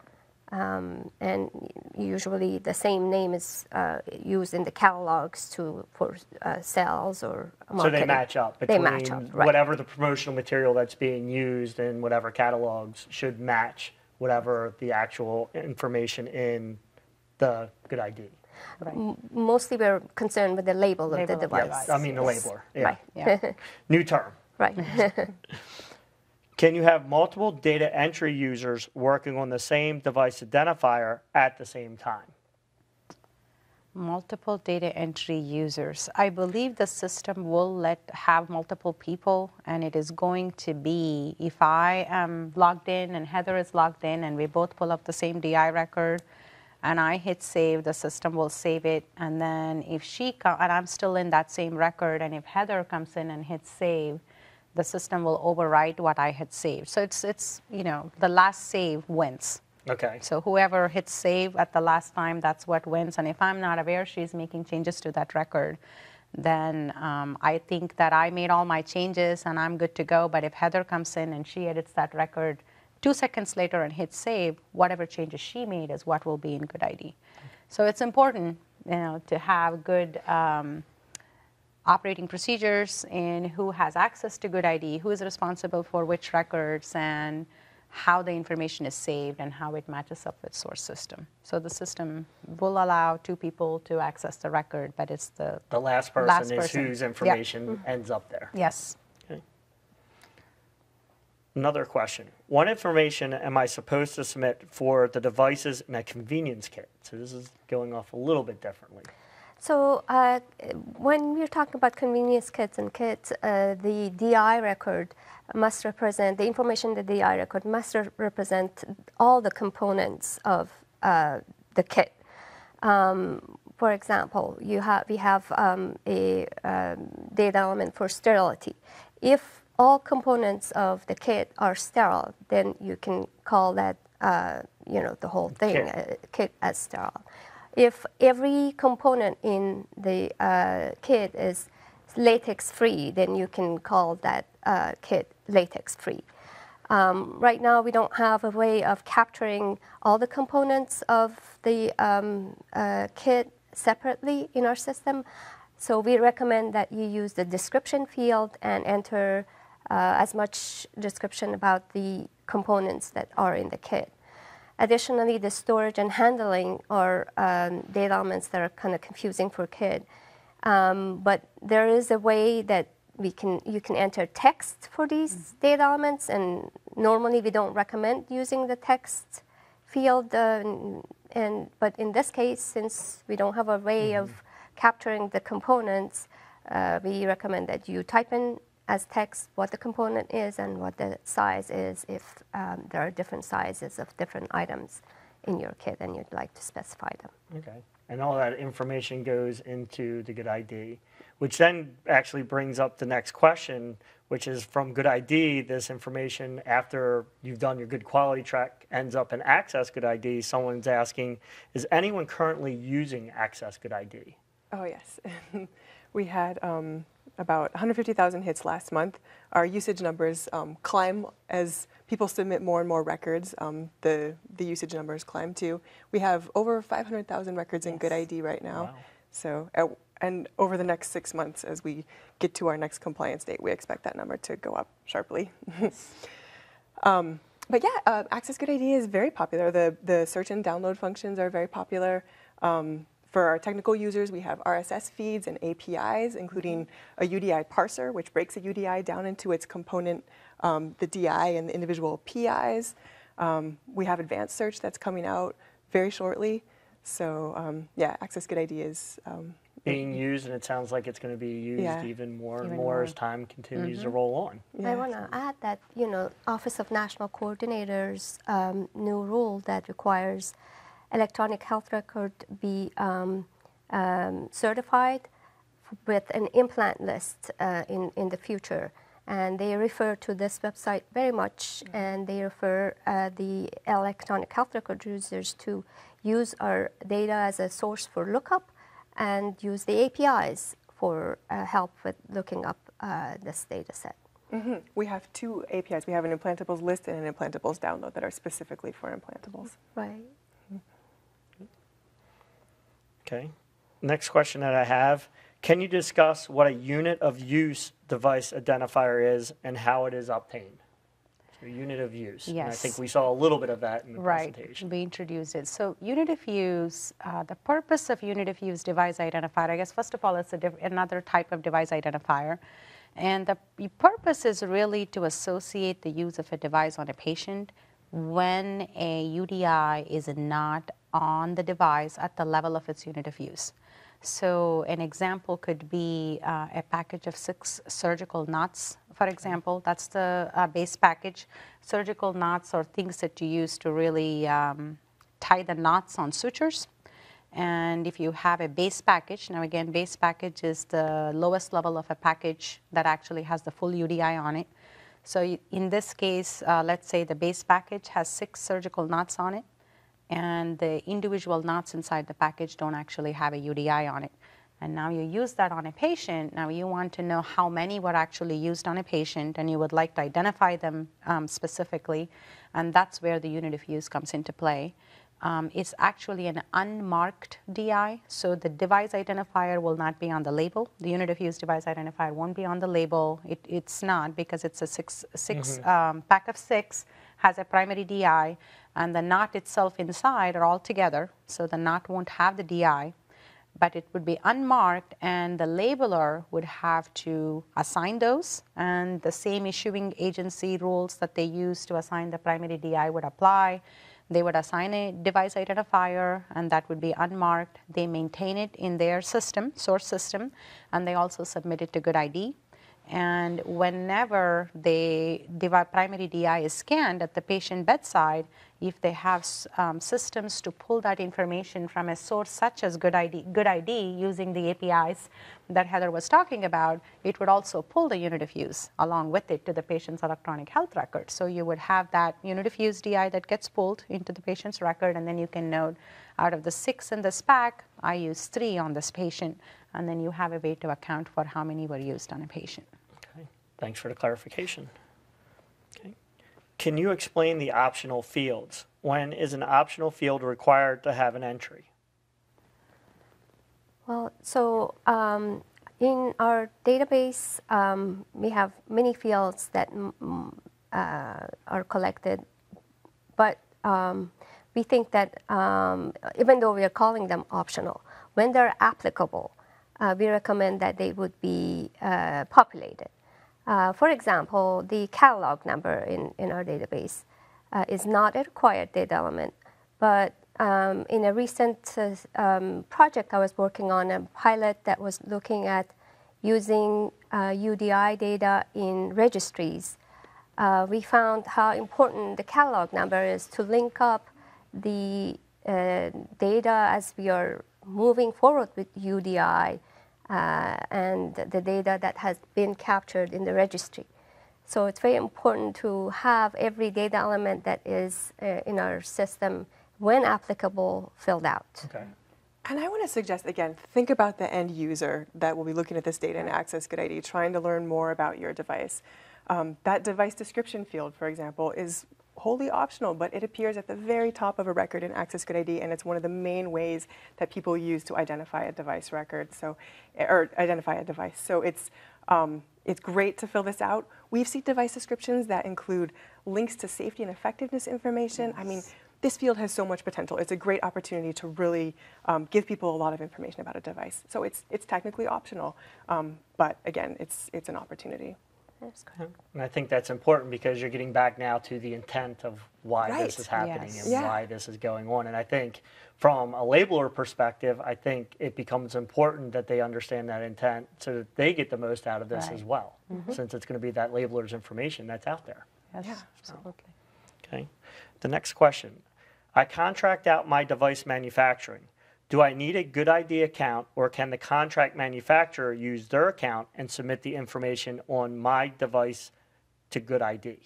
Um, and usually the same name is uh, used in the catalogs to for uh, sales or So they match up They between match up, right. whatever the promotional material that's being used in whatever catalogs should match whatever the actual information in the GUDID. Right. Mostly we're concerned with the label, Label of of the the device. device. I mean the Yes. labeler. Yeah. Right. Yeah. New term. right. Can you have multiple data entry users working on the same device identifier at the same time? multiple data entry users. I believe the system will let have multiple people, and it is going to be if I am logged in and Heather is logged in, and we both pull up the same DI record, and I hit save, the system will save it, and then if she and I'm still in that same record, and if Heather comes in and hits save, the system will overwrite what I had saved. So it's it's you know the last save wins. Okay. So whoever hits save at the last time, that's what wins. And if I'm not aware she's making changes to that record, then um, I think that I made all my changes and I'm good to go. But if Heather comes in and she edits that record two seconds later and hits save, whatever changes she made is what will be in GUDID. So it's important, you know, to have good um, operating procedures and who has access to GUDID, who is responsible for which records, and how the information is saved and how it matches up with source system. So the system will allow two people to access the record, but it's the The last person Last is person. whose Yep. information mm-hmm. ends up there. yes. Another question. What information am I supposed to submit for the devices in a convenience kit? So this is going off a little bit differently. So uh, when we're talking about convenience kits and kits, uh, the DI record must represent the information. That the DI record must re- represent all the components of uh, the kit. Um, for example, you have we have um, a um, data element for sterility. If all components of the kit are sterile, then you can call that uh, you know the whole thing Kit. uh, kit as sterile. If every component in the uh, kit is latex free, then you can call that uh, kit latex free. Um, right now, we don't have a way of capturing all the components of the um, uh, kit separately in our system. So we recommend that you use the description field and enter uh, as much description about the components that are in the kit. Additionally, the storage and handling are um, data elements that are kind of confusing for kid. Um, but there is a way that we can you can enter text for these data elements, and normally we don't recommend using the text field. Uh, and, and but in this case, since we don't have a way of capturing the components, uh, we recommend that you type in as text what the component is and what the size is if um, there are different sizes of different items in your kit and you'd like to specify them. Okay. And all that information goes into the GUDID, which then actually brings up the next question, which is from GUDID, this information after you've done your good quality track ends up in Access GUDID. Someone's asking, is anyone currently using Access GUDID? Oh, yes. we had um, about 150,000 hits last month. Our usage numbers um, climb as people submit more and more records. Um, the, the usage numbers climb too. We have over 500,000 records in GUDID right now. Wow. So, uh, and over the next six months, as we get to our next compliance date, we expect that number to go up sharply. Um, but yeah, uh, Access GUDID is very popular. The, the search and download functions are very popular. Um, for our technical users, we have RSS feeds and APIs, including a UDI parser, which breaks a UDI down into its component, um, the DI and the individual PIs. Um, we have advanced search that's coming out very shortly. So um, yeah, Access GUDID is um, Being used, and it sounds like it's going to be used Yeah. even more and Even more, more. as time continues to roll on. I want to add that you know Office of National Coordinator's um, new rule that requires electronic health record be um, um, certified with an implant list uh, in in the future, and they refer to this website very much, and they refer uh, the electronic health record users to use our data as a source for lookup, and use the APIs for uh, help with looking up uh, this data set. Mhm. We have two APIs. We have an implantables list and an implantables download that are specifically for implantables. Right. Okay. Next question that I have Can you discuss what a unit of use device identifier is and how it is obtained? So, unit of use. And I think we saw a little bit of that in the Right, presentation. we introduced it. So unit of use, uh, the purpose of unit of use device identifier, I guess first of all, it's a diff- another type of device identifier. And the purpose is really to associate the use of a device on a patient when a UDI is not on the device at the level of its unit of use. So an example could be uh, a package of six surgical knots, for example. That's the uh, base package. Surgical knots are things that you use to really um, tie the knots on sutures. And if you have a base package, now again, base package is the lowest level of a package that actually has the full UDI on it. So in this case, uh, let's say the base package has six surgical knots on it and the individual knots inside the package don't actually have a UDI on it. And now you use that on a patient. Now you want to know how many were actually used on a patient, and you would like to identify them um, specifically. And that's where the unit of use comes into play. Um, it's actually an unmarked DI, so the device identifier will not be on the label. The unit of use device identifier won't be on the label. It, it's not because it's a 6 six mm-hmm. um, pack of six has a primary DI, and the knot itself inside are all together, so the knot won't have the DI, but it would be unmarked, and the labeler would have to assign those, and the same issuing agency rules that they use to assign the primary DI would apply. They would assign a device identifier, and that would be unmarked. They maintain it in their system, source system, and they also submit it to GUDID. And whenever the primary DI is scanned at the patient bedside, if they have um, systems to pull that information from a source such as Good ID, GUDID, GUDID using the APIs that Heather was talking about, it would also pull the unit of use along with it to the patient's electronic health record. So you would have that unit of use DI that gets pulled into the patient's record, and then you can note out of the six in this pack, I use three on this patient, and then you have a way to account for how many were used on a patient. Okay, thanks for the clarification. Okay. Can you explain the optional fields? When is an optional field required to have an entry? Well, so um, in our database, um, we have many fields that uh, are collected, but um, we think that um, even though we are calling them optional, when they're applicable, uh, we recommend that they would be uh, populated. Uh, for example, the catalog number in, in our database uh, is not a required data element, but um, in a recent uh, um, project I was working on, a pilot that was looking at using UDI uh, data in registries, we found how important the catalog number is to link up the uh, data as we are moving forward with UDI uh, and the data that has been captured in the registry. So it's very important to have every data element that is uh, in our system, when applicable, filled out. Okay. And I want to suggest again, think about the end user that will be looking at this data and AccessGUDID, trying to learn more about your device. Um, that device description field, for example, is wholly optional, but it appears at the very top of a record in AccessGUDID, and it's one of the main ways that people use to identify a device record, so or identify a device. So it's um, it's great to fill this out. We've seen device descriptions that include links to safety and effectiveness information. Yes. I mean, this field has so much potential. It's a great opportunity to really um, give people a lot of information about a device. So it's it's technically optional, um, but again, it's it's an opportunity. And I think that's important because you're getting back now to the intent of why right. this is happening yes. and yeah. why this is going on. And I think from a labeler perspective, I think it becomes important that they understand that intent so that they get the most out of this right. as well, mm-hmm. since it's going to be that labeler's information that's out there. Yes, yeah, absolutely. Okay. The next question. I contract out my device manufacturing. Do I need a GUDID account or can the contract manufacturer use their account and submit the information on my device to GUDID?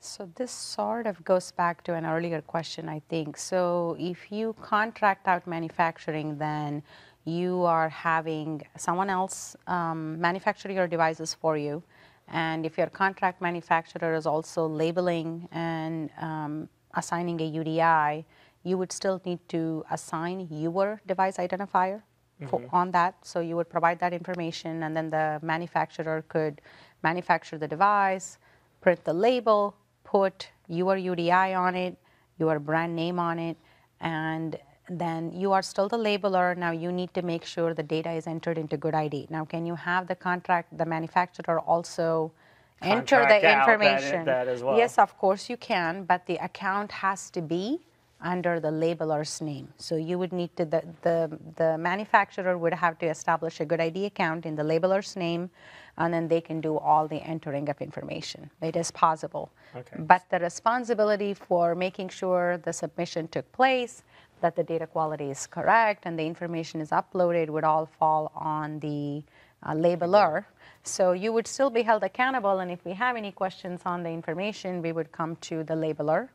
So this sort of goes back to an earlier question, I think. So if you contract out manufacturing, then you are having someone else um, manufacture your devices for you. And if your contract manufacturer is also labeling and um, assigning a UDI, you would still need to assign your device identifier for, mm-hmm. on that. So you would provide that information, and then the manufacturer could manufacture the device, print the label, put your UDI on it, your brand name on it, and then you are still the labeler. Now you need to make sure the data is entered into Good GUDID. Now, can you have the contract, the manufacturer also enter the that- information. that as well. Yes, of course you can, but the account has to be under the labeler's name. So you would need to, the, the, the manufacturer would have to establish a GUDID account in the labeler's name, and then they can do all the entering of information. It is possible. Okay. But the responsibility for making sure the submission took place, that the data quality is correct, and the information is uploaded would all fall on the uh, labeler. So you would still be held accountable, and if we have any questions on the information, we would come to the labeler.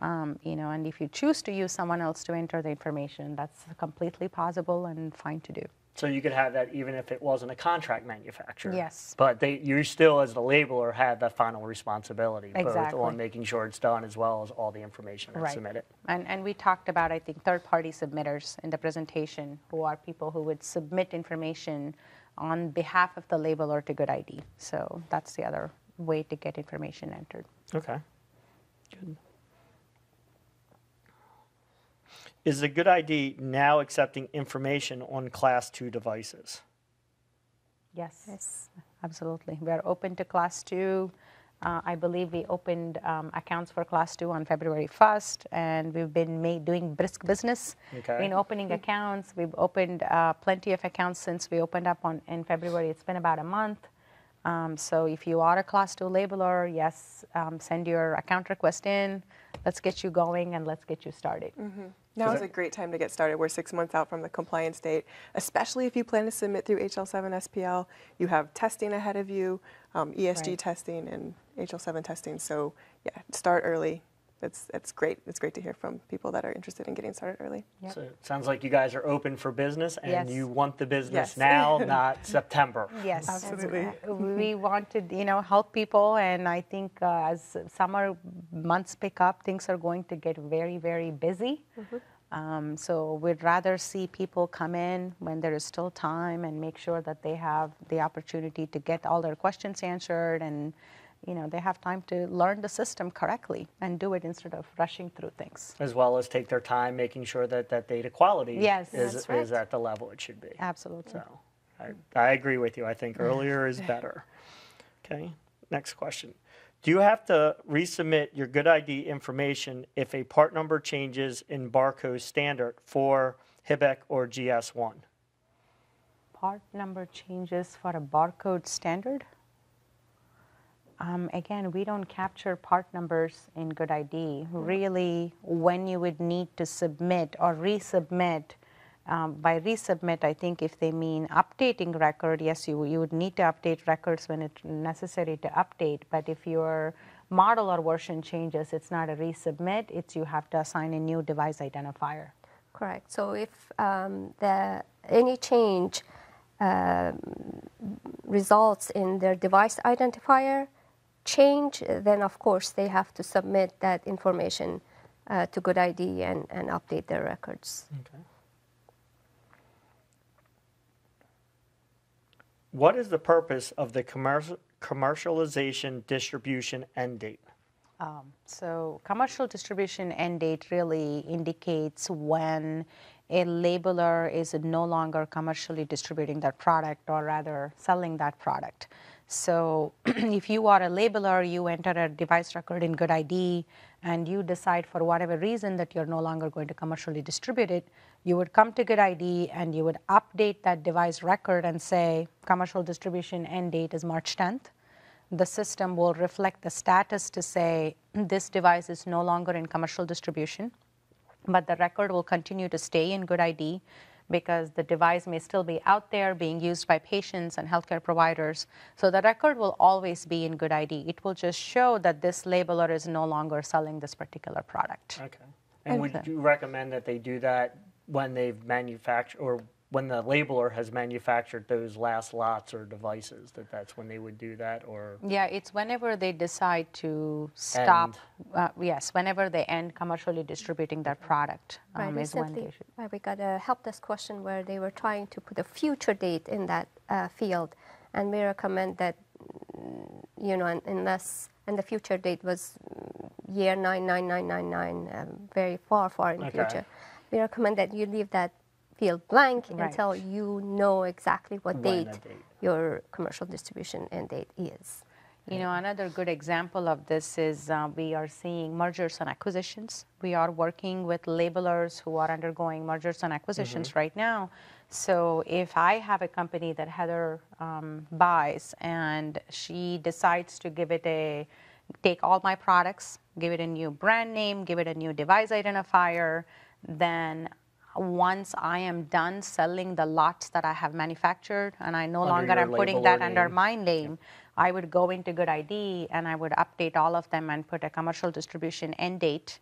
Um, you know, and if you choose to use someone else to enter the information, that's completely possible and fine to do. So you could have that even if it wasn't a contract manufacturer. Yes. But they, you still, as the labeler, have that final responsibility, both Exactly. on making sure it's done as well as all the information that's Right. submitted. And, and we talked about, I think, third-party submitters in the presentation, who are people who would submit information on behalf of the labeler to GUDID. So that's the other way to get information entered. Okay. Good. Is the GUDID now accepting information on Class 2 devices? Yes. Yes. Absolutely. We are open to Class 2. Uh, I believe we opened um, accounts for Class 2 on February 1st, and we've been made, doing brisk business Okay. in opening accounts. We've opened uh, plenty of accounts since we opened up on, in February. It's been about a month. Um, so if you are a Class 2 labeler, yes, um, send your account request in. Let's get you going and let's get you started. Now Is a great time to get started. We're six months out from the compliance date, especially if you plan to submit through HL7 SPL. You have testing ahead of you, um, ESG Right. testing and HL7 testing. So yeah, start early. It's, it's great. It's great to hear from people that are interested in getting started early. Yep. So it sounds like you guys are open for business and Yes. you want the business Yes. now, not September. Yes, Absolutely. We wanted, you know, help people, and I think uh, as summer months pick up, things are going to get very, very busy. Um, so we'd rather see people come in when there is still time and make sure that they have the opportunity to get all their questions answered and. You know, they have time to learn the system correctly and do it instead of rushing through things. As well as take their time making sure that that data quality Yes. is, That's is at the level it should be. Absolutely. So I, I agree with you. I think earlier is better. Okay, next question. Do you have to resubmit your GUDID information if a part number changes in barcode standard for HIBCC or GS1? part number changes for a barcode standard? Um, again, we don't capture part numbers in GUDID. Really, when you would need to submit or resubmit, um, by resubmit, I think if they mean updating record, yes, you, you would need to update records when it's necessary to update. But if your model or version changes, it's not a resubmit, it's you have to assign a new device identifier. Correct. So if um, the any change um, results in their device identifier change, then of course they have to submit that information uh, to GUDID and, and update their records. Okay. What is the purpose of the commercial, commercialization distribution end date? Um, so commercial distribution end date really indicates when a labeler is no longer commercially distributing that product or rather selling that product. So if you are a labeler, you enter a device record in GUDID and you decide for whatever reason that you're no longer going to commercially distribute it, you would come to GUDID and you would update that device record and say commercial distribution end date is March 10th the system will reflect the status to say hmm, this device is no longer in commercial distribution, but the record will continue to stay in GUDID because the device may still be out there being used by patients and healthcare providers. So the record will always be in GUDID. It will just show that this labeler is no longer selling this particular product. Okay. And would you recommend that they do that when they've manufactured, or when the labeler has manufactured those last lots or devices, that that's when they would do that, or? Yeah, it's whenever they decide to stop. Uh, yes, whenever they end commercially distributing their product Right, um, is when recently they should. uh, we got a help desk question where they were trying to put a future date in that uh, field, and we recommend that mm, you know unless and the future date was mm, year 99999, um, very far, far in the Okay. future. We recommend that you leave that field blank Right. until you know exactly what date, date. your commercial distribution end date is. You know, another good example of this is uh, we are seeing mergers and acquisitions. We are working with labelers who are undergoing mergers and acquisitions right now. So if I have a company that Heather um, buys and she decides to give it a, take all my products, give it a new brand name, give it a new device identifier, then once I am done selling the lots that I have manufactured and I no Under longer am putting that under my name, I would go into GUDID and I would update all of them and put a commercial distribution end date,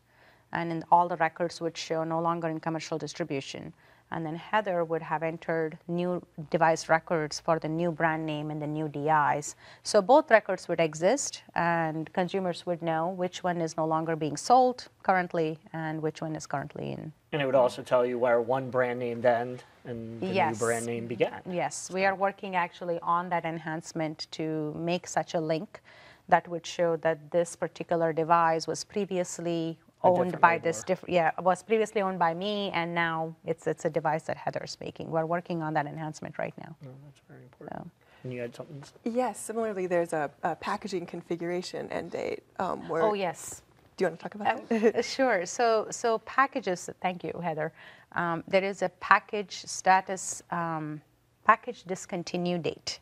and all the records would show no longer in commercial distribution. And then Heather would have entered new device records for the new brand name and the new DIs. So both records would exist, and consumers would know which one is no longer being sold currently and which one is currently in And it would also tell you where one brand name end and the Yes. new brand name began. Yes, we are working actually on that enhancement to make such a link that would show that this particular device was previously owned different by this different, yeah, was previously owned by me, and now it's it's a device that Heather's making. We're working on that enhancement right now. Oh, that's very important. So, And you had something. Yes, similarly, there's a, a packaging configuration end date um, where. oh yes, Do you want to talk about that? Uh, Sure. So, so packages. Thank you, Heather. Um, there is a package status, um, package discontinue date.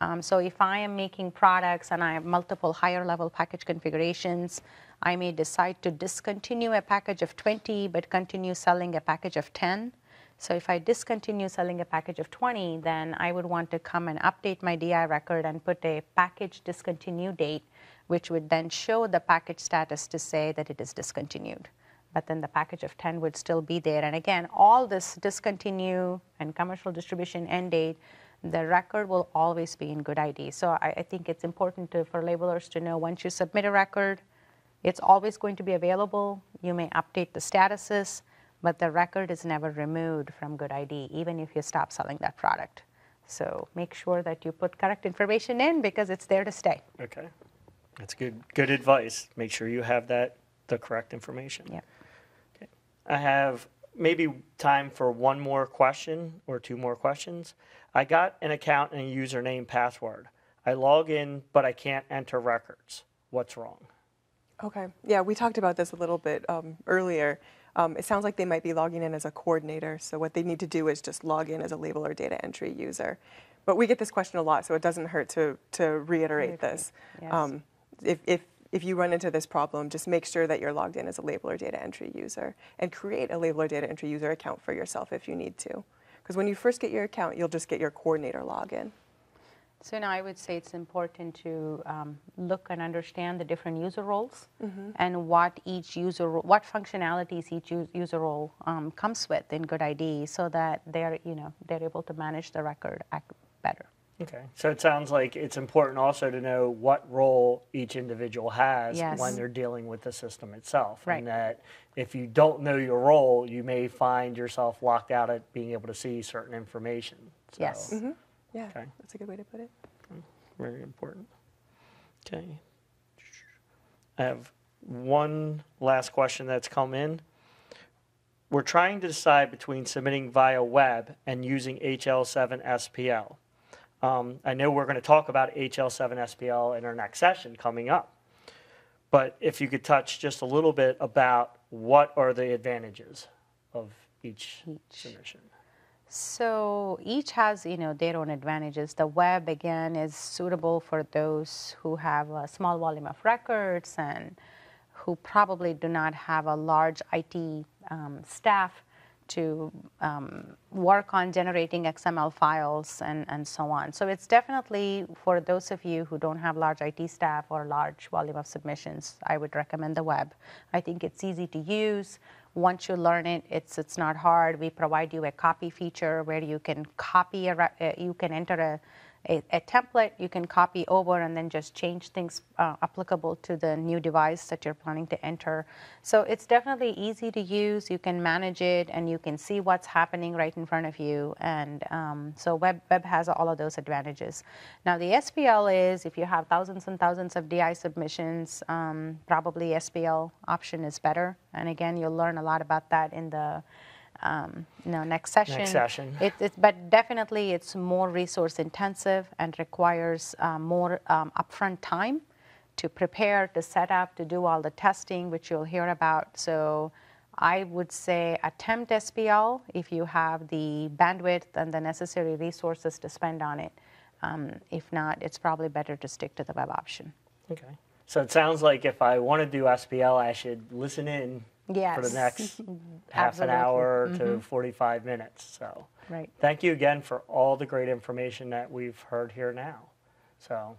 Um, so, if I am making products and I have multiple higher level package configurations, I may decide to discontinue a package of 20 but continue selling a package of 10. So, if I discontinue selling a package of 20, then I would want to come and update my DI record and put a package discontinue date, which would then show the package status to say that it is discontinued. But then the package of 10 would still be there. And again, all this discontinue and commercial distribution end date, the record will always be in GUDID. So I, I think it's important to, for labelers to know once you submit a record, it's always going to be available. You may update the statuses, but the record is never removed from GUDID, even if you stop selling that product. So make sure that you put correct information in because it's there to stay. Okay. That's good. Good advice. Make sure you have that the correct information. Yeah. Okay. I have maybe time for one more question or two more questions. I got an account and a username password. I log in, but I can't enter records. What's wrong? Okay. Yeah, we talked about this a little bit um, earlier. Um, it sounds like they might be logging in as a coordinator. So what they need to do is just log in as a label or data entry user. But we get this question a lot, so it doesn't hurt to to reiterate this. yes. Um, if if if you run into this problem, just make sure that you're logged in as a label or data entry user and create a label or data entry user account for yourself if you need to. Because when you first get your account, you'll just get your coordinator login. So now I would say it's important to um, look and understand the different user roles and what each user, what functionalities each user role um, comes with in GUDID, so that they're, you know, they're able to manage the record better. Okay. So it sounds like it's important also to know what role each individual has Yes. when they're dealing with the system itself. Right. And that if you don't know your role, you may find yourself locked out at being able to see certain information. So, Yes. Yeah, Okay. that's a good way to put it. Very important. Okay. I have one last question that's come in. We're trying to decide between submitting via web and using HL7 SPL. Um, I know we're going to talk about HL7 SPL in our next session coming up. But if you could touch just a little bit about what are the advantages of each, Each. submission. So each has, you know, their own advantages. The web again is suitable for those who have a small volume of records and who probably do not have a large IT um, staff to um, work on generating XML files and, and so on. So it's definitely for those of you who don't have large IT staff or large volume of submissions, I would recommend the web. I think it's easy to use. Once you learn it, it's it's not hard. We provide you a copy feature where you can copy a, uh, you can enter a, a, a template, you can copy over and then just change things uh, applicable to the new device that you're planning to enter. So it's definitely easy to use. You can manage it and you can see what's happening right in front of you. And um, so web web has all of those advantages. Now the SPL is if you have thousands and thousands of DI submissions, um, probably SPL option is better. And again, you'll learn a lot about that in the um, no, next session. Next session. It, it, but definitely it's more resource intensive and requires uh, more um, upfront time to prepare, to set up, to do all the testing, which you'll hear about. So I would say attempt SPL if you have the bandwidth and the necessary resources to spend on it. Um, if not, it's probably better to stick to the web option. Okay. So it sounds like if I want to do SPL, I should listen in for the next half an hour to mm-hmm. 45 minutes. So Right. thank you again for all the great information that we've heard here now. So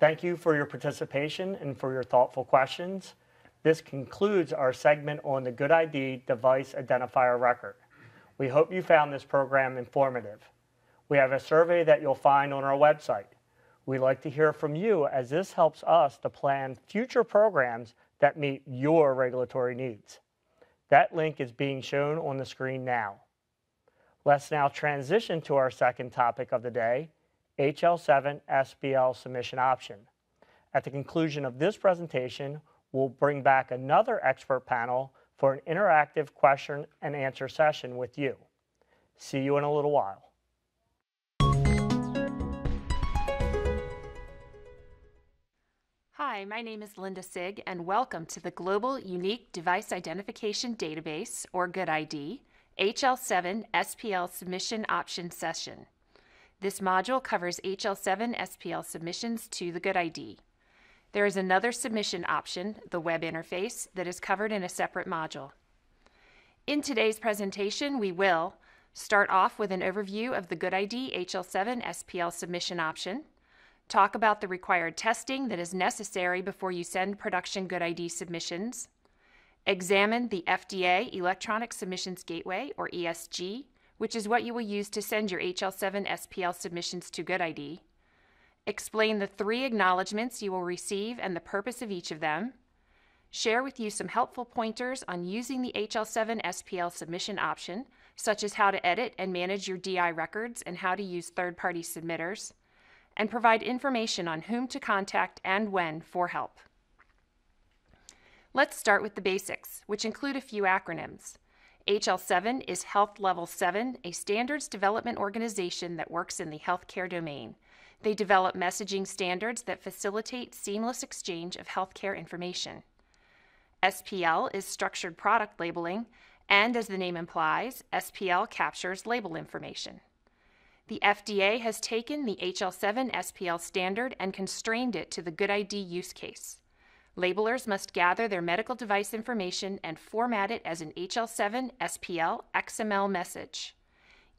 thank you for your participation and for your thoughtful questions. This concludes our segment on the GUDID device identifier record. We hope you found this program informative. We have a survey that you'll find on our website. We'd like to hear from you as this helps us to plan future programs that meet your regulatory needs. That link is being shown on the screen now. Let's now transition to our second topic of the day, HL7 SPL submission option. At the conclusion of this presentation, we'll bring back another expert panel for an interactive question and answer session with you. See you in a little while. Hi, my name is Linda Sig, and welcome to the Global Unique Device Identification Database, or GUDID, HL7 SPL Submission Option Session. This module covers HL7 SPL submissions to the GUDID. There is another submission option, the web interface, that is covered in a separate module. In today's presentation, we will start off with an overview of the GUDID HL7 SPL submission option, talk about the required testing that is necessary before you send production GUDID submissions, examine the FDA Electronic Submissions Gateway, or ESG, which is what you will use to send your HL7 SPL submissions to GUDID, explain the three acknowledgments you will receive and the purpose of each of them, share with you some helpful pointers on using the HL7 SPL submission option, such as how to edit and manage your DI records and how to use third party submitters, and provide information on whom to contact and when for help. Let's start with the basics, which include a few acronyms. HL7 is Health Level 7, a standards development organization that works in the healthcare domain. They develop messaging standards that facilitate seamless exchange of healthcare information. SPL is structured product labeling, and as the name implies, SPL captures label information. The FDA has taken the HL7 SPL standard and constrained it to the GUDID use case. Labelers must gather their medical device information and format it as an HL7 SPL XML message.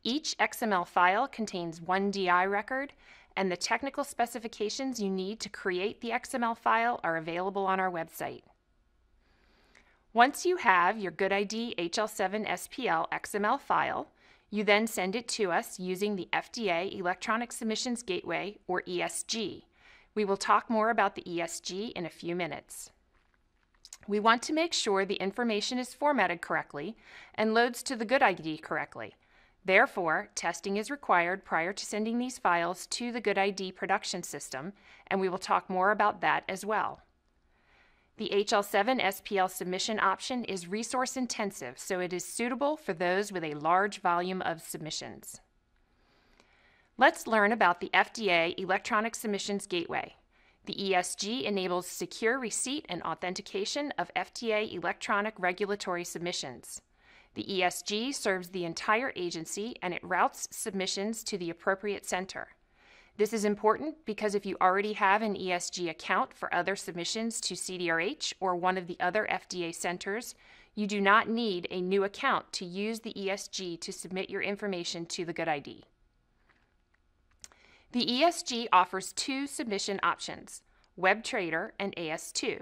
Each XML file contains one DI record, and the technical specifications you need to create the XML file are available on our website. Once you have your GUDID HL7 SPL XML file, you then send it to us using the FDA Electronic Submissions Gateway, or ESG. We will talk more about the ESG in a few minutes. We want to make sure the information is formatted correctly and loads to the GUDID correctly. Therefore, testing is required prior to sending these files to the GUDID production system, and we will talk more about that as well. The HL7 SPL submission option is resource intensive, so it is suitable for those with a large volume of submissions. Let's learn about the FDA Electronic Submissions Gateway. The ESG enables secure receipt and authentication of FDA electronic regulatory submissions. The ESG serves the entire agency and it routes submissions to the appropriate center. This is important because if you already have an ESG account for other submissions to CDRH or one of the other FDA centers, you do not need a new account to use the ESG to submit your information to the GUDID. The ESG offers two submission options WebTrader and AS2.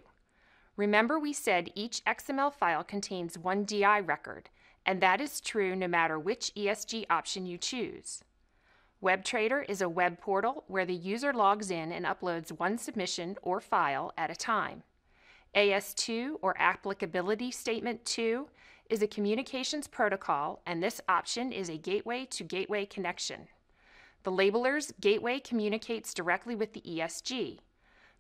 Remember, we said each XML file contains one DI record, and that is true no matter which ESG option you choose. WebTrader is a web portal where the user logs in and uploads one submission or file at a time. AS2 or Applicability Statement 2 is a communications protocol, and this option is a gateway to gateway connection. The labeler's gateway communicates directly with the ESG.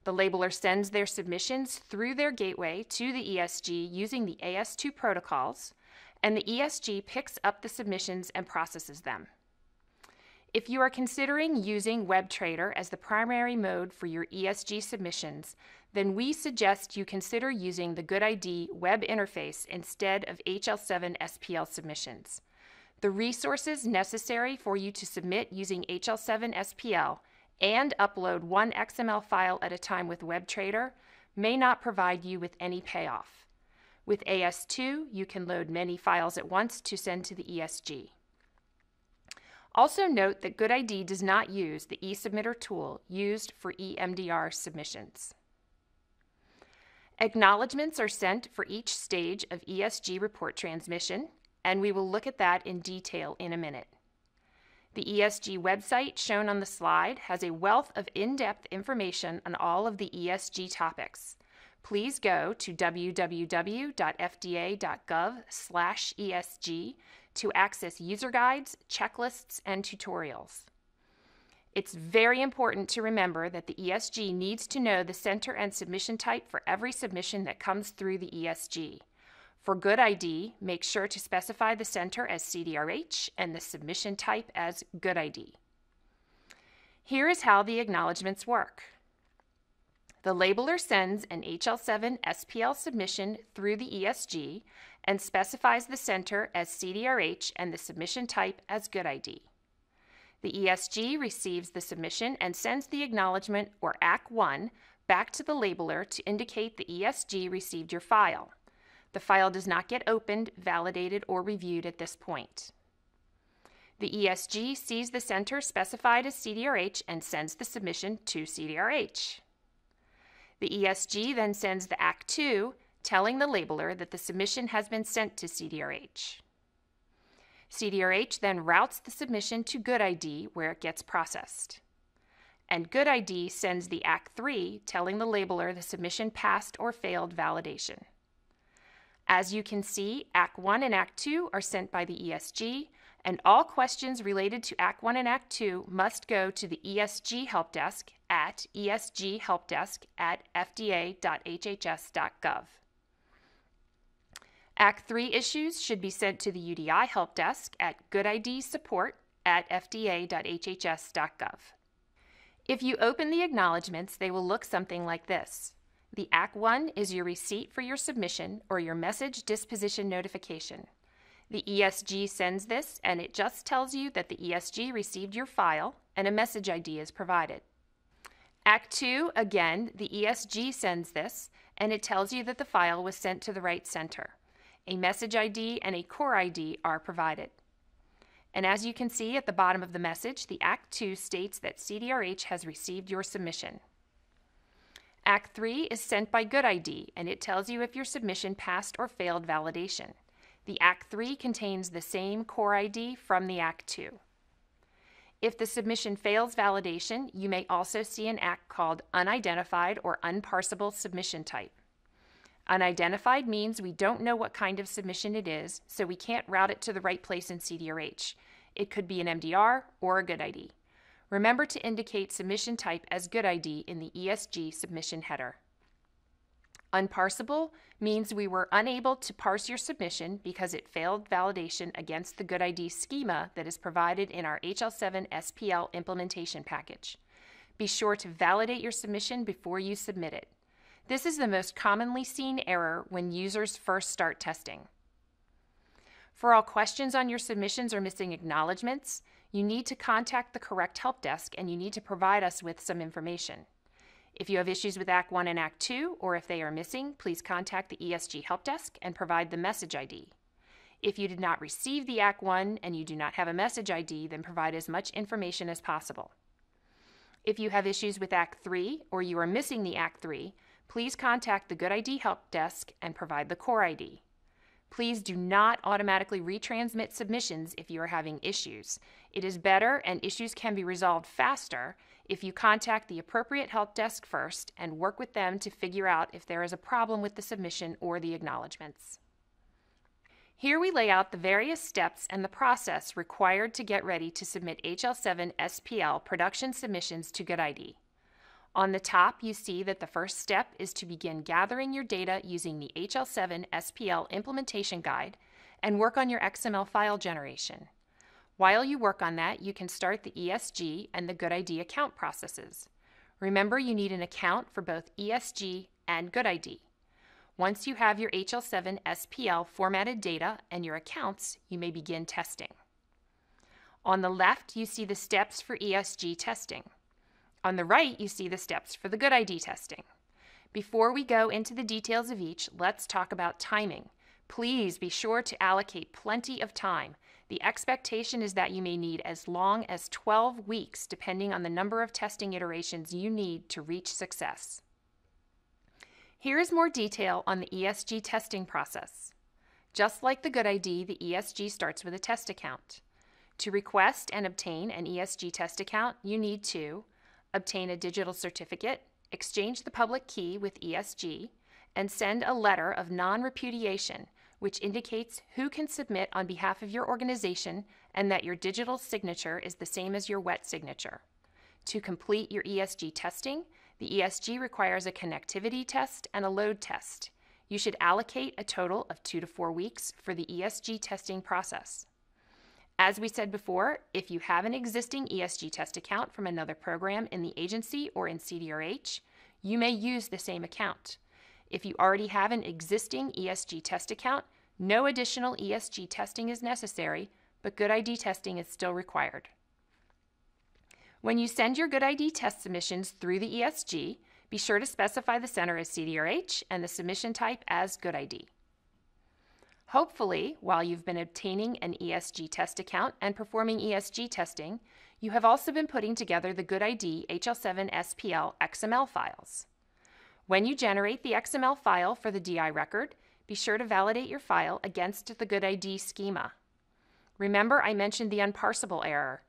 The labeler sends their submissions through their gateway to the ESG using the AS2 protocols, and the ESG picks up the submissions and processes them. If you are considering using WebTrader as the primary mode for your ESG submissions, then we suggest you consider using the GUDID web interface instead of HL7 SPL submissions. The resources necessary for you to submit using HL7 SPL and upload one XML file at a time with WebTrader may not provide you with any payoff. With AS2, you can load many files at once to send to the ESG. Also note that GUDID does not use the eSubmitter tool used for EMDR submissions. Acknowledgements are sent for each stage of ESG report transmission, and we will look at that in detail in a minute. The ESG website shown on the slide has a wealth of in-depth information on all of the ESG topics. Please go to www.fda.gov/esg to access user guides, checklists, and tutorials. It's very important to remember that the ESG needs to know the center and submission type for every submission that comes through the ESG. For GUDID, make sure to specify the center as CDRH and the submission type as GUDID. Here is how the acknowledgments work. The labeler sends an HL7 SPL submission through the ESG and specifies the center as CDRH and the submission type as GUDID. The ESG receives the submission and sends the acknowledgement or ACK1 back to the labeler to indicate the ESG received your file. The file does not get opened, validated, or reviewed at this point. The ESG sees the center specified as CDRH and sends the submission to CDRH. The ESG then sends the ACK2 telling the labeler that the submission has been sent to CDRH. CDRH then routes the submission to GUDID where it gets processed. And GUDID sends the ACK3 telling the labeler the submission passed or failed validation. As you can see, ACK1 and ACK2 are sent by the ESG, and all questions related to ACK1 and ACK2 must go to the ESG Help Desk at esghelpdesk at fda.hhs.gov. ACK3 issues should be sent to the UDI Help Desk at gudidsupport at fda.hhs.gov. If you open the acknowledgments, they will look something like this. The ACK1 is your receipt for your submission or your message disposition notification. The ESG sends this and it just tells you that the ESG received your file and a message ID is provided. ACK2, again, the ESG sends this and it tells you that the file was sent to the right center. A message ID and a core ID are provided. And as you can see at the bottom of the message, the ACK2 states that CDRH has received your submission. ACK3 is sent by GUDID and it tells you if your submission passed or failed validation. The ACK3 contains the same core ID from the ACK2. If the submission fails validation, you may also see an ACK called Unidentified or Unparsable Submission Type. Unidentified means we don't know what kind of submission it is, so we can't route it to the right place in CDRH. It could be an MDR or a GUDID. Remember to indicate submission type as GUDID in the ESG submission header. Unparsable means we were unable to parse your submission because it failed validation against the GUDID schema that is provided in our HL7 SPL implementation package. Be sure to validate your submission before you submit it. This is the most commonly seen error when users first start testing. For all questions on your submissions or missing acknowledgments, you need to contact the correct help desk and you need to provide us with some information. If you have issues with ACK1 and ACK2, or if they are missing, please contact the ESG Help Desk and provide the message ID. If you did not receive the ACK1 and you do not have a message ID, then provide as much information as possible. If you have issues with ACK3 or you are missing the ACK3, please contact the GUDID Help Desk and provide the core ID. Please do not automatically retransmit submissions if you are having issues. It is better and issues can be resolved faster if you contact the appropriate help desk first and work with them to figure out if there is a problem with the submission or the acknowledgments. Here we lay out the various steps and the process required to get ready to submit HL7 SPL production submissions to GUDID. On the top, you see that the first step is to begin gathering your data using the HL7 SPL implementation guide, and work on your XML file generation. While you work on that, you can start the ESG and the Good GUDID account processes. Remember, you need an account for both ESG and Good GUDID. Once you have your HL7 SPL formatted data and your accounts, you may begin testing. On the left, you see the steps for ESG testing. On the right, you see the steps for the GUDID testing. Before we go into the details of each, let's talk about timing. Please be sure to allocate plenty of time the expectation is that you may need as long as 12 weeks, depending on the number of testing iterations you need to reach success. Here is more detail on the ESG testing process. Just like the GUDID, the ESG starts with a test account. To request and obtain an ESG test account, you need to obtain a digital certificate, exchange the public key with ESG, and send a letter of non repudiation which indicates who can submit on behalf of your organization and that your digital signature is the same as your wet signature. To complete your ESG testing, the ESG requires a connectivity test and a load test. You should allocate a total of two to four weeks for the ESG testing process. As we said before, if you have an existing ESG test account from another program in the agency or in CDRH, you may use the same account. If you already have an existing ESG test account, no additional ESG testing is necessary, but GUDID testing is still required. When you send your GUDID test submissions through the ESG, be sure to specify the center as CDRH and the submission type as GUDID. Hopefully, while you've been obtaining an ESG test account and performing ESG testing, you have also been putting together the GUDID HL7 SPL XML files. When you generate the XML file for the DI record, be sure to validate your file against the GUDID schema. Remember I mentioned the unparsable error.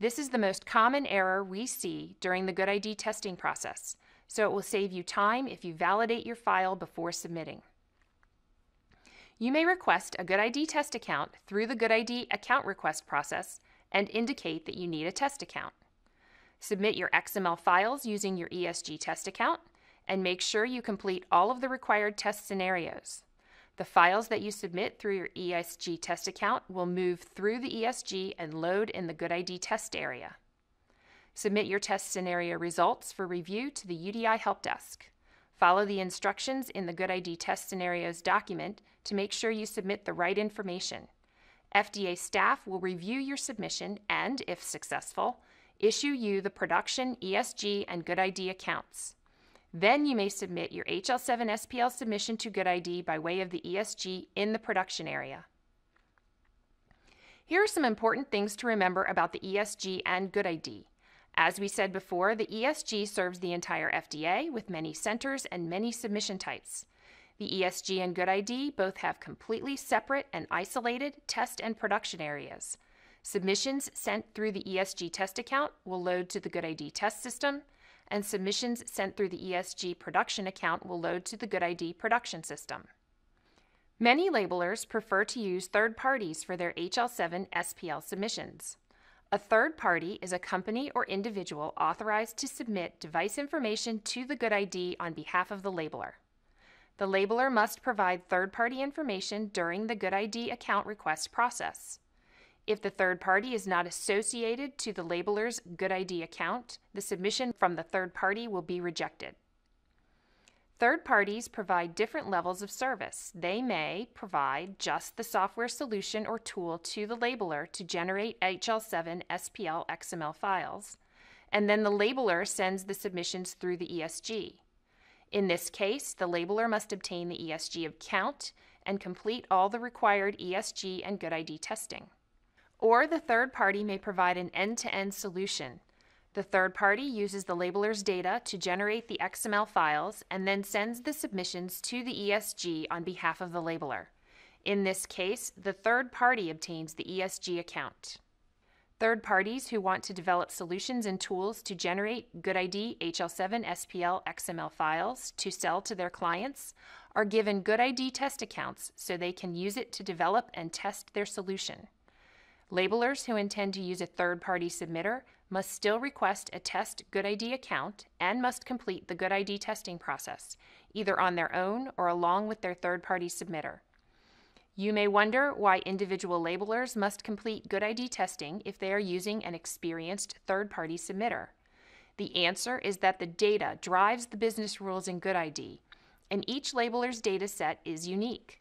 This is the most common error we see during the GUDID testing process, so it will save you time if you validate your file before submitting. You may request a GUDID test account through the GUDID account request process and indicate that you need a test account. Submit your XML files using your ESG test account and make sure you complete all of the required test scenarios. The files that you submit through your ESG test account will move through the ESG and load in the GUDID test area. Submit your test scenario results for review to the UDI Help Desk. Follow the instructions in the GUDID test scenarios document to make sure you submit the right information. FDA staff will review your submission and, if successful, issue you the production ESG and GUDID accounts. Then you may submit your HL7 SPL submission to GUDID by way of the ESG in the production area. Here are some important things to remember about the ESG and GUDID. As we said before, the ESG serves the entire FDA with many centers and many submission types. The ESG and GUDID both have completely separate and isolated test and production areas. Submissions sent through the ESG test account will load to the GUDID test system, and submissions sent through the ESG production account will load to the GUDID production system. Many labelers prefer to use third parties for their HL7 SPL submissions. A third party is a company or individual authorized to submit device information to the GUDID on behalf of the labeler. The labeler must provide third party information during the GUDID account request process. If the third party is not associated to the labeler's GUDID account, the submission from the third party will be rejected. Third parties provide different levels of service. They may provide just the software solution or tool to the labeler to generate HL7 SPL XML files, and then the labeler sends the submissions through the ESG. In this case, the labeler must obtain the ESG of count and complete all the required ESG and GUDID testing. Or the third party may provide an end to end solution. The third party uses the labeler's data to generate the XML files and then sends the submissions to the ESG on behalf of the labeler. In this case, the third party obtains the ESG account. Third parties who want to develop solutions and tools to generate GUDID HL7 SPL XML files to sell to their clients are given GUDID test accounts so they can use it to develop and test their solution. Labelers who intend to use a third party submitter must still request a test GUDID account and must complete the GUDID testing process, either on their own or along with their third party submitter. You may wonder why individual labelers must complete GUDID testing if they are using an experienced third party submitter. The answer is that the data drives the business rules in GUDID, and each labeler's data set is unique.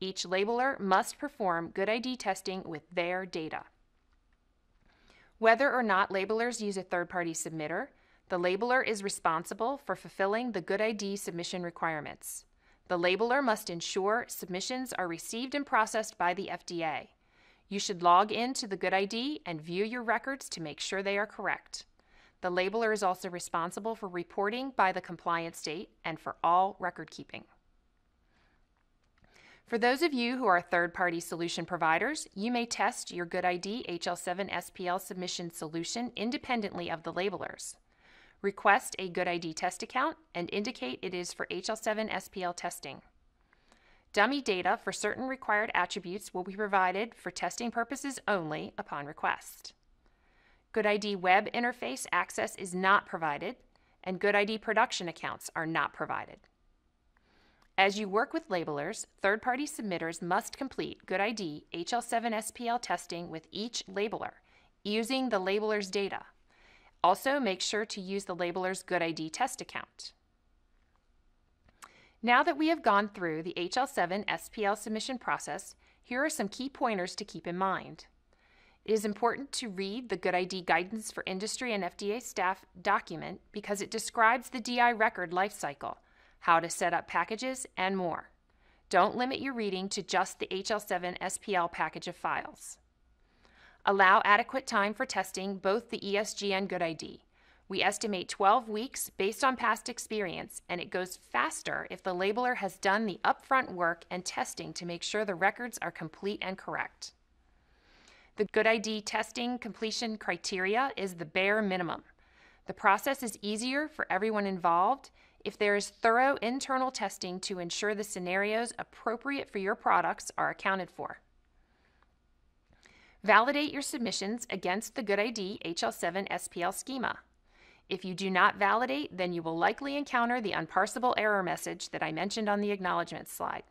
Each labeler must perform GUDID testing with their data. Whether or not labelers use a third party submitter, the labeler is responsible for fulfilling the GUDID submission requirements. The labeler must ensure submissions are received and processed by the FDA. You should log in to the GUDID and view your records to make sure they are correct. The labeler is also responsible for reporting by the compliance date and for all record keeping. For those of you who are third party solution providers, you may test your GUDID HL7 SPL submission solution independently of the labelers. Request a GUDID test account and indicate it is for HL7 SPL testing. Dummy data for certain required attributes will be provided for testing purposes only upon request. GUDID web interface access is not provided, and GUDID production accounts are not provided. As you work with labelers, third party submitters must complete GUDID HL7 SPL testing with each labeler using the labeler's data. Also, make sure to use the labeler's GUDID test account. Now that we have gone through the HL7 SPL submission process, here are some key pointers to keep in mind. It is important to read the GUDID Guidance for Industry and FDA Staff document because it describes the DI record lifecycle, how to set up packages, and more. Don't limit your reading to just the HL7 SPL package of files. Allow adequate time for testing both the ESG and GUDID. We estimate 12 weeks based on past experience, and it goes faster if the labeler has done the upfront work and testing to make sure the records are complete and correct. The GUDID testing completion criteria is the bare minimum. The process is easier for everyone involved if there is thorough internal testing to ensure the scenarios appropriate for your products are accounted for. Validate your submissions against the GUDID HL7 SPL schema. If you do not validate, then you will likely encounter the unparsable error message that I mentioned on the acknowledgement slide.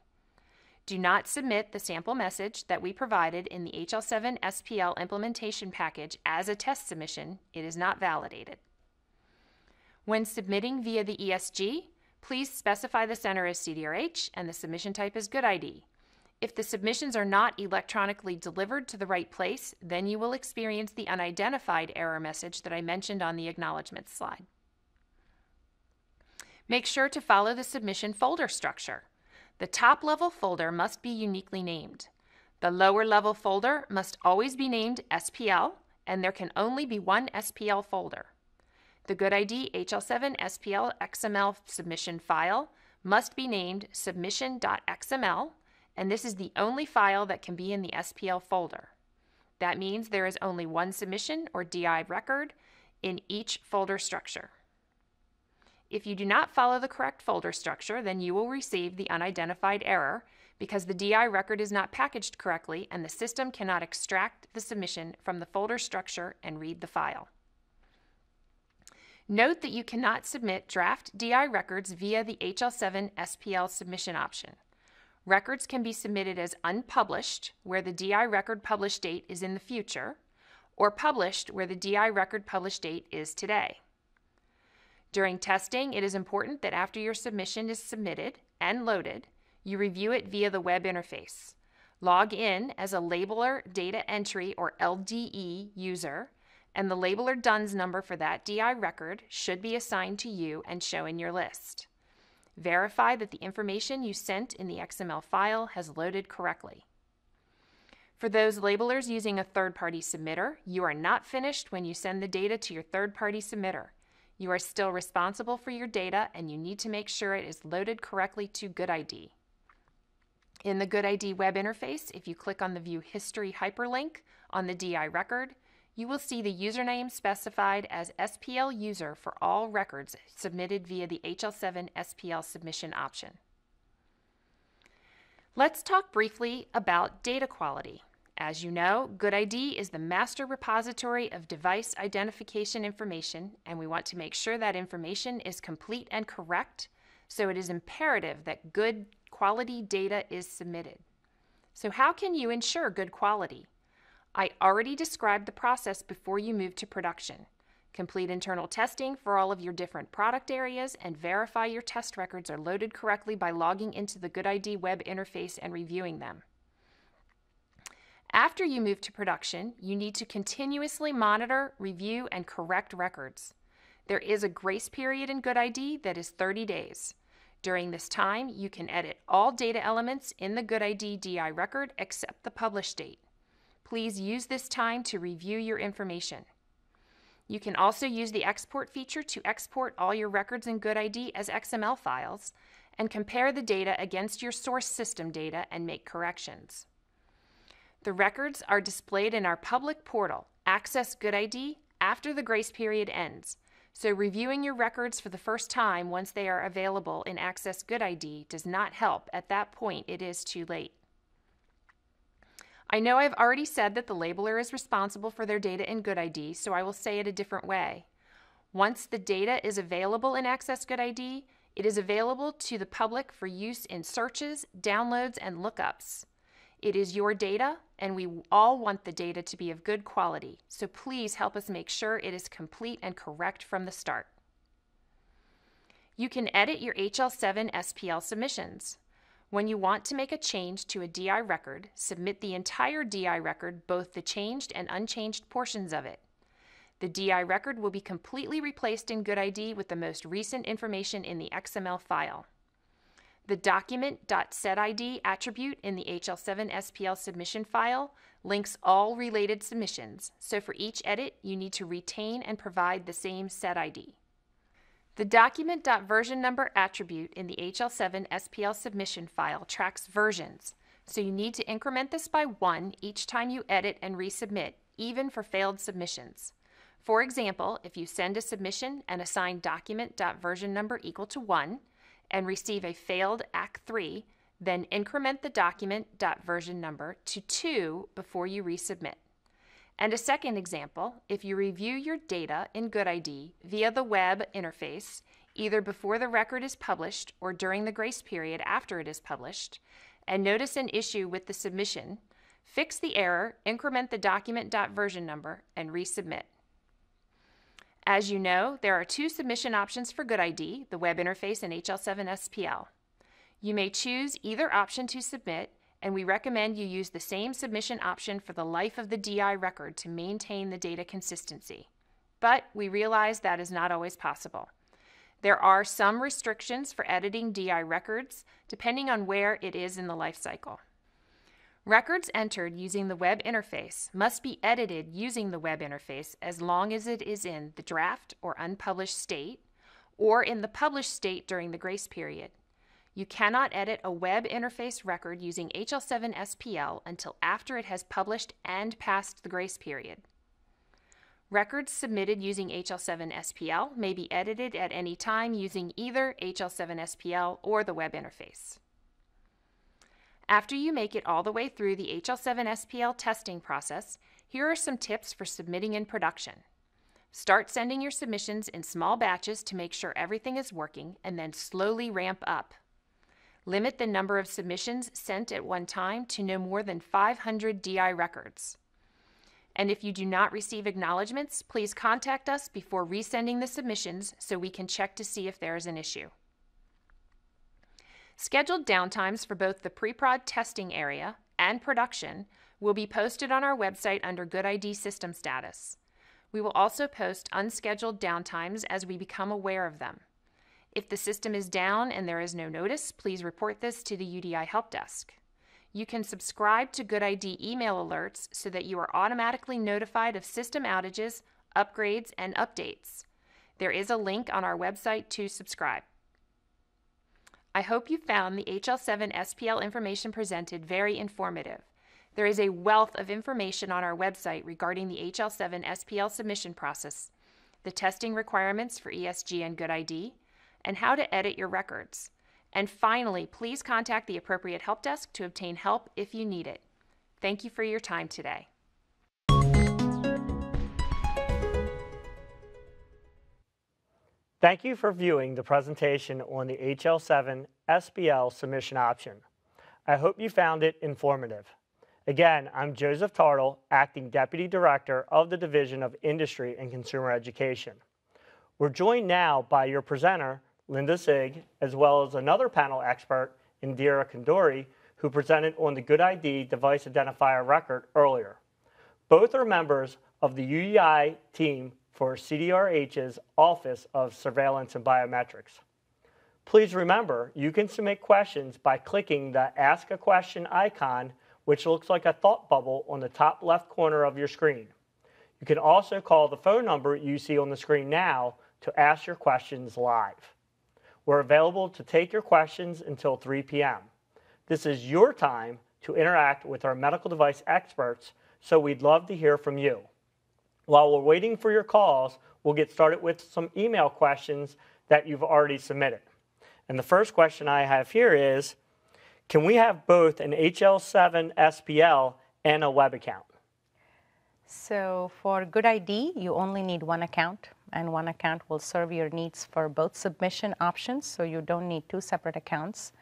Do not submit the sample message that we provided in the HL7 SPL implementation package as a test submission. It is not validated. When submitting via the ESG, please specify the center as CDRH and the submission type as GUDID. If the submissions are not electronically delivered to the right place, then you will experience the unidentified error message that I mentioned on the acknowledgement slide. Make sure to follow the submission folder structure. The top level folder must be uniquely named. The lower level folder must always be named SPL, and there can only be one SPL folder. The GUDID HL7 SPL XML submission file must be named submission.xml and this is the only file that can be in the SPL folder. That means there is only one submission or DI record in each folder structure. If you do not follow the correct folder structure, then you will receive the unidentified error because the DI record is not packaged correctly and the system cannot extract the submission from the folder structure and read the file. Note that you cannot submit draft DI records via the HL7 SPL submission option. Records can be submitted as unpublished, where the DI record publish date is in the future, or published, where the DI record publish date is today. During testing, it is important that after your submission is submitted and loaded, you review it via the web interface. Log in as a labeler data entry or LDE user, and the labeler DUNS number for that DI record should be assigned to you and show in your list. Verify that the information you sent in the XML file has loaded correctly. For those labelers using a third-party submitter, you are not finished when you send the data to your third-party submitter. You are still responsible for your data and you need to make sure it is loaded correctly to GUDID. In the GUDID web interface, if you click on the View History hyperlink on the DI record, you will see the username specified as SPL user for all records submitted via the HL7 SPL submission option. Let's talk briefly about data quality. As you know, GUDID is the master repository of device identification information, and we want to make sure that information is complete and correct, so it is imperative that good quality data is submitted. So how can you ensure good quality? I already described the process before you move to production. Complete internal testing for all of your different product areas and verify your test records are loaded correctly by logging into the GUDID web interface and reviewing them. After you move to production, you need to continuously monitor, review, and correct records. There is a grace period in GUDID that is 30 days. During this time, you can edit all data elements in the GUDID DI record except the publish date. Please use this time to review your information. You can also use the export feature to export all your records in GUDID as XML files and compare the data against your source system data and make corrections. The records are displayed in our public portal, AccessGUDID, after the grace period ends. So reviewing your records for the first time once they are available in AccessGUDID does not help. At that point, it is too late. I know I've already said that the labeler is responsible for their data in GUDID, so I will say it a different way. Once the data is available in AccessGUDID, it is available to the public for use in searches, downloads, and lookups. It is your data, and we all want the data to be of good quality, so please help us make sure it is complete and correct from the start. You can edit your HL7 SPL submissions. When you want to make a change to a DI record, submit the entire DI record, both the changed and unchanged portions of it. The DI record will be completely replaced in GUDID with the most recent information in the XML file. The document.setID attribute in the HL7 SPL submission file links all related submissions, so for each edit, you need to retain and provide the same setID. The document.version number attribute in the HL7 SPL submission file tracks versions, so you need to increment this by one each time you edit and resubmit, even for failed submissions. For example, if you send a submission and assign document.version number equal to 1 and receive a failed ACK3, then increment the document.version number to 2 before you resubmit. And a second example, if you review your data in GUDID via the web interface, either before the record is published or during the grace period after it is published, and notice an issue with the submission, fix the error, increment the document.version number, and resubmit. As you know, there are two submission options for GUDID, the web interface and HL7 SPL. You may choose either option to submit, and we recommend you use the same submission option for the life of the DI record to maintain the data consistency. But we realize that is not always possible. There are some restrictions for editing DI records depending on where it is in the life cycle. Records entered using the web interface must be edited using the web interface as long as it is in the draft or unpublished state or in the published state during the grace period. You cannot edit a web interface record using HL7 SPL until after it has published and passed the grace period. Records submitted using HL7 SPL may be edited at any time using either HL7 SPL or the web interface. After you make it all the way through the HL7 SPL testing process, here are some tips for submitting in production. Start sending your submissions in small batches to make sure everything is working, and then slowly ramp up. Limit the number of submissions sent at one time to no more than 500 DI records. And if you do not receive acknowledgments, please contact us before resending the submissions so we can check to see if there is an issue. Scheduled downtimes for both the pre-prod testing area and production will be posted on our website under GUDID system status. We will also post unscheduled downtimes as we become aware of them. If the system is down and there is no notice, please report this to the UDI Help Desk. You can subscribe to GUDID email alerts so that you are automatically notified of system outages, upgrades, and updates. There is a link on our website to subscribe. I hope you found the HL7 SPL information presented very informative. There is a wealth of information on our website regarding the HL7 SPL submission process, the testing requirements for ESG and GUDID, and how to edit your records. And finally, please contact the appropriate help desk to obtain help if you need it. Thank you for your time today. Thank you for viewing the presentation on the HL7 SPL submission option. I hope you found it informative. Again, I'm Joseph Tartal, Acting Deputy Director of the Division of Industry and Consumer Education. We're joined now by your presenter, Linda Sigg, as well as another panel expert, Indira Kanduri, who presented on the GUDID device identifier record earlier. Both are members of the UDI team for CDRH's Office of Surveillance and Biometrics. Please remember, you can submit questions by clicking the Ask a Question icon, which looks like a thought bubble on the top left corner of your screen. You can also call the phone number you see on the screen now to ask your questions live. We're available to take your questions until 3 p.m. This is your time to interact with our medical device experts, so we'd love to hear from you. While we're waiting for your calls, we'll get started with some email questions that you've already submitted. And the first question I have here is, can we have both an HL7 SPL and a web account? So for GUDID, you only need one account, and one account will serve your needs for both submission options, so you don't need two separate accounts.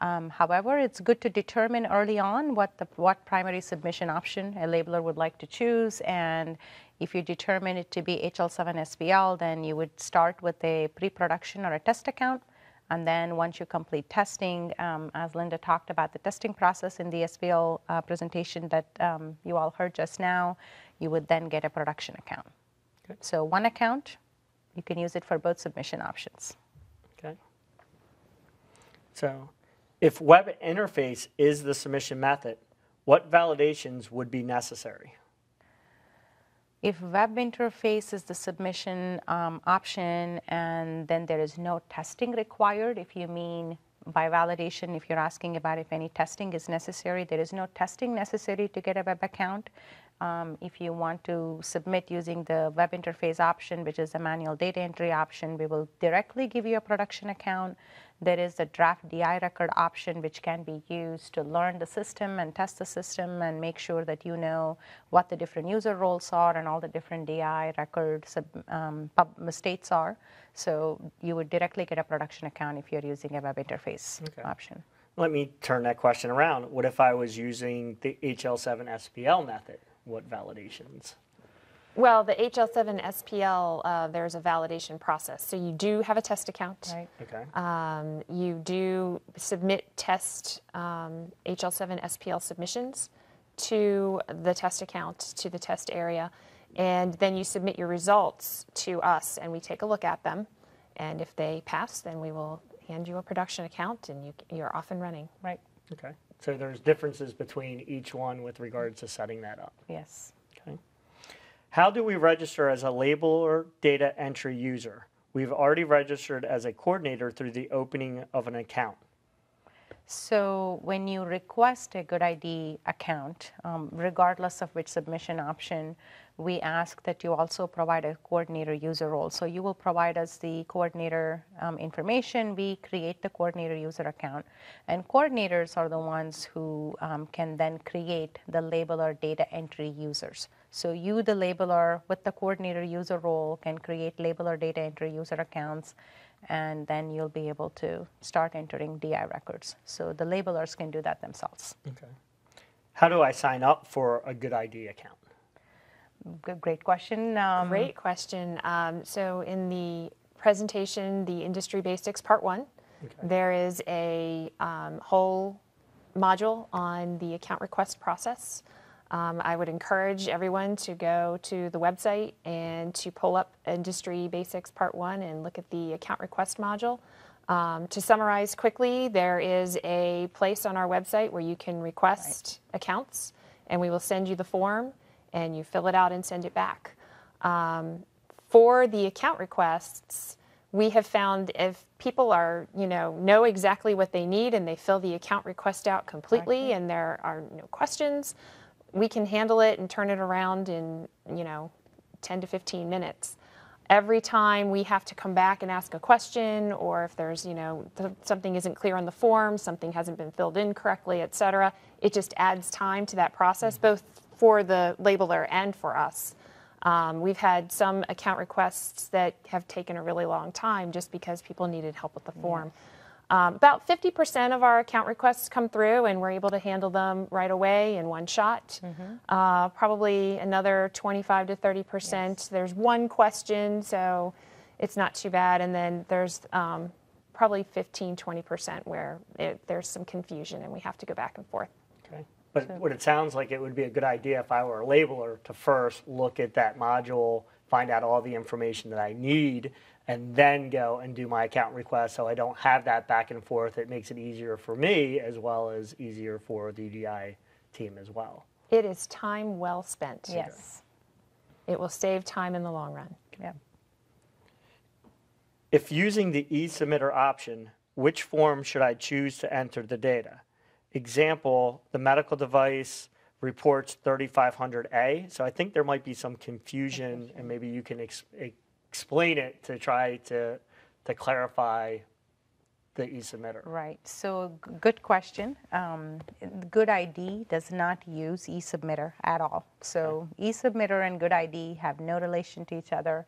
Um, however, it's good to determine early on what the what primary submission option a labeler would like to choose, and if you determine it to be HL7SPL, then you would start with a pre-production or a test account, and then once you complete testing, um, as Linda talked about the testing process in the SPL uh, presentation that um, you all heard just now, you would then get a production account. Okay. So one account, you can use it for both submission options. Okay. So if web interface is the submission method, what validations would be necessary? If web interface is the submission um, option and then there is no testing required, if you mean by validation, if you're asking about if any testing is necessary, there is no testing necessary to get a web account. Um, if you want to submit using the web interface option, which is the manual data entry option, we will directly give you a production account. There is the draft DI record option which can be used to learn the system and test the system and make sure that you know what the different user roles are and all the different DI record um, states are. So you would directly get a production account if you're using a web interface okay. option. Let me turn that question around. What if I was using the HL7 SPL method? What validations? Well, the HL7 SPL, uh, there's a validation process. So you do have a test account. Right. Okay. Um, you do submit test um, HL7 SPL submissions to the test account, to the test area, and then you submit your results to us, and we take a look at them. And if they pass, then we will hand you a production account, and you, you're off and running. Right. Okay. So there's differences between each one with regards to setting that up. Yes. How do we register as a labeler data entry user? We've already registered as a coordinator through the opening of an account. So when you request a GUDID account, um, regardless of which submission option, we ask that you also provide a coordinator user role. So you will provide us the coordinator um, information. We create the coordinator user account. And coordinators are the ones who um, can then create the labeler data entry users. So you, the labeler, with the coordinator user role, can create labeler data entry user accounts, and then you'll be able to start entering DI records. So the labelers can do that themselves. Okay. How do I sign up for a GUDID account? Great question. Um, great question. Um, so in the presentation, the industry basics part one, okay. there is a um, whole module on the account request process. Um, I would encourage everyone to go to the website and to pull up Industry Basics Part 1 and look at the account request module. Um, to summarize quickly, there is a place on our website where you can request right. accounts, and we will send you the form and you fill it out and send it back. Um, for the account requests, we have found if people are, you know, know exactly what they need and they fill the account request out completely and there are no questions, we can handle it and turn it around in, you know, 10 to 15 minutes. Every time we have to come back and ask a question, or if there's, you know, th- something isn't clear on the form, something hasn't been filled in correctly, et cetera, it just adds time to that process, mm-hmm. both for the labeler and for us. Um, we've had some account requests that have taken a really long time just because people needed help with the form. Um, about 50% of our account requests come through, and we're able to handle them right away in one shot. Mm-hmm. Uh, probably another 25 to 30%. Yes. There's one question, so it's not too bad. And then there's um, probably 15, 20% where it, there's some confusion and we have to go back and forth. Okay. But so. what it sounds like it would be a good idea if I were a labeler to first look at that module, find out all the information that I need, and then go and do my account request so I don't have that back and forth. It makes it easier for me as well as easier for the UDI team as well. It is time well spent. Yes. It will save time in the long run. Yeah. If using the e-submitter option, which form should I choose to enter the data? Example, the medical device reports 3500A. So I think there might be some confusion, and maybe you can ex explain it to try to, to clarify the e-submitter. Right. So good question. Um, GUDID does not use e-submitter at all. So okay. e-submitter and GUDID have no relation to each other.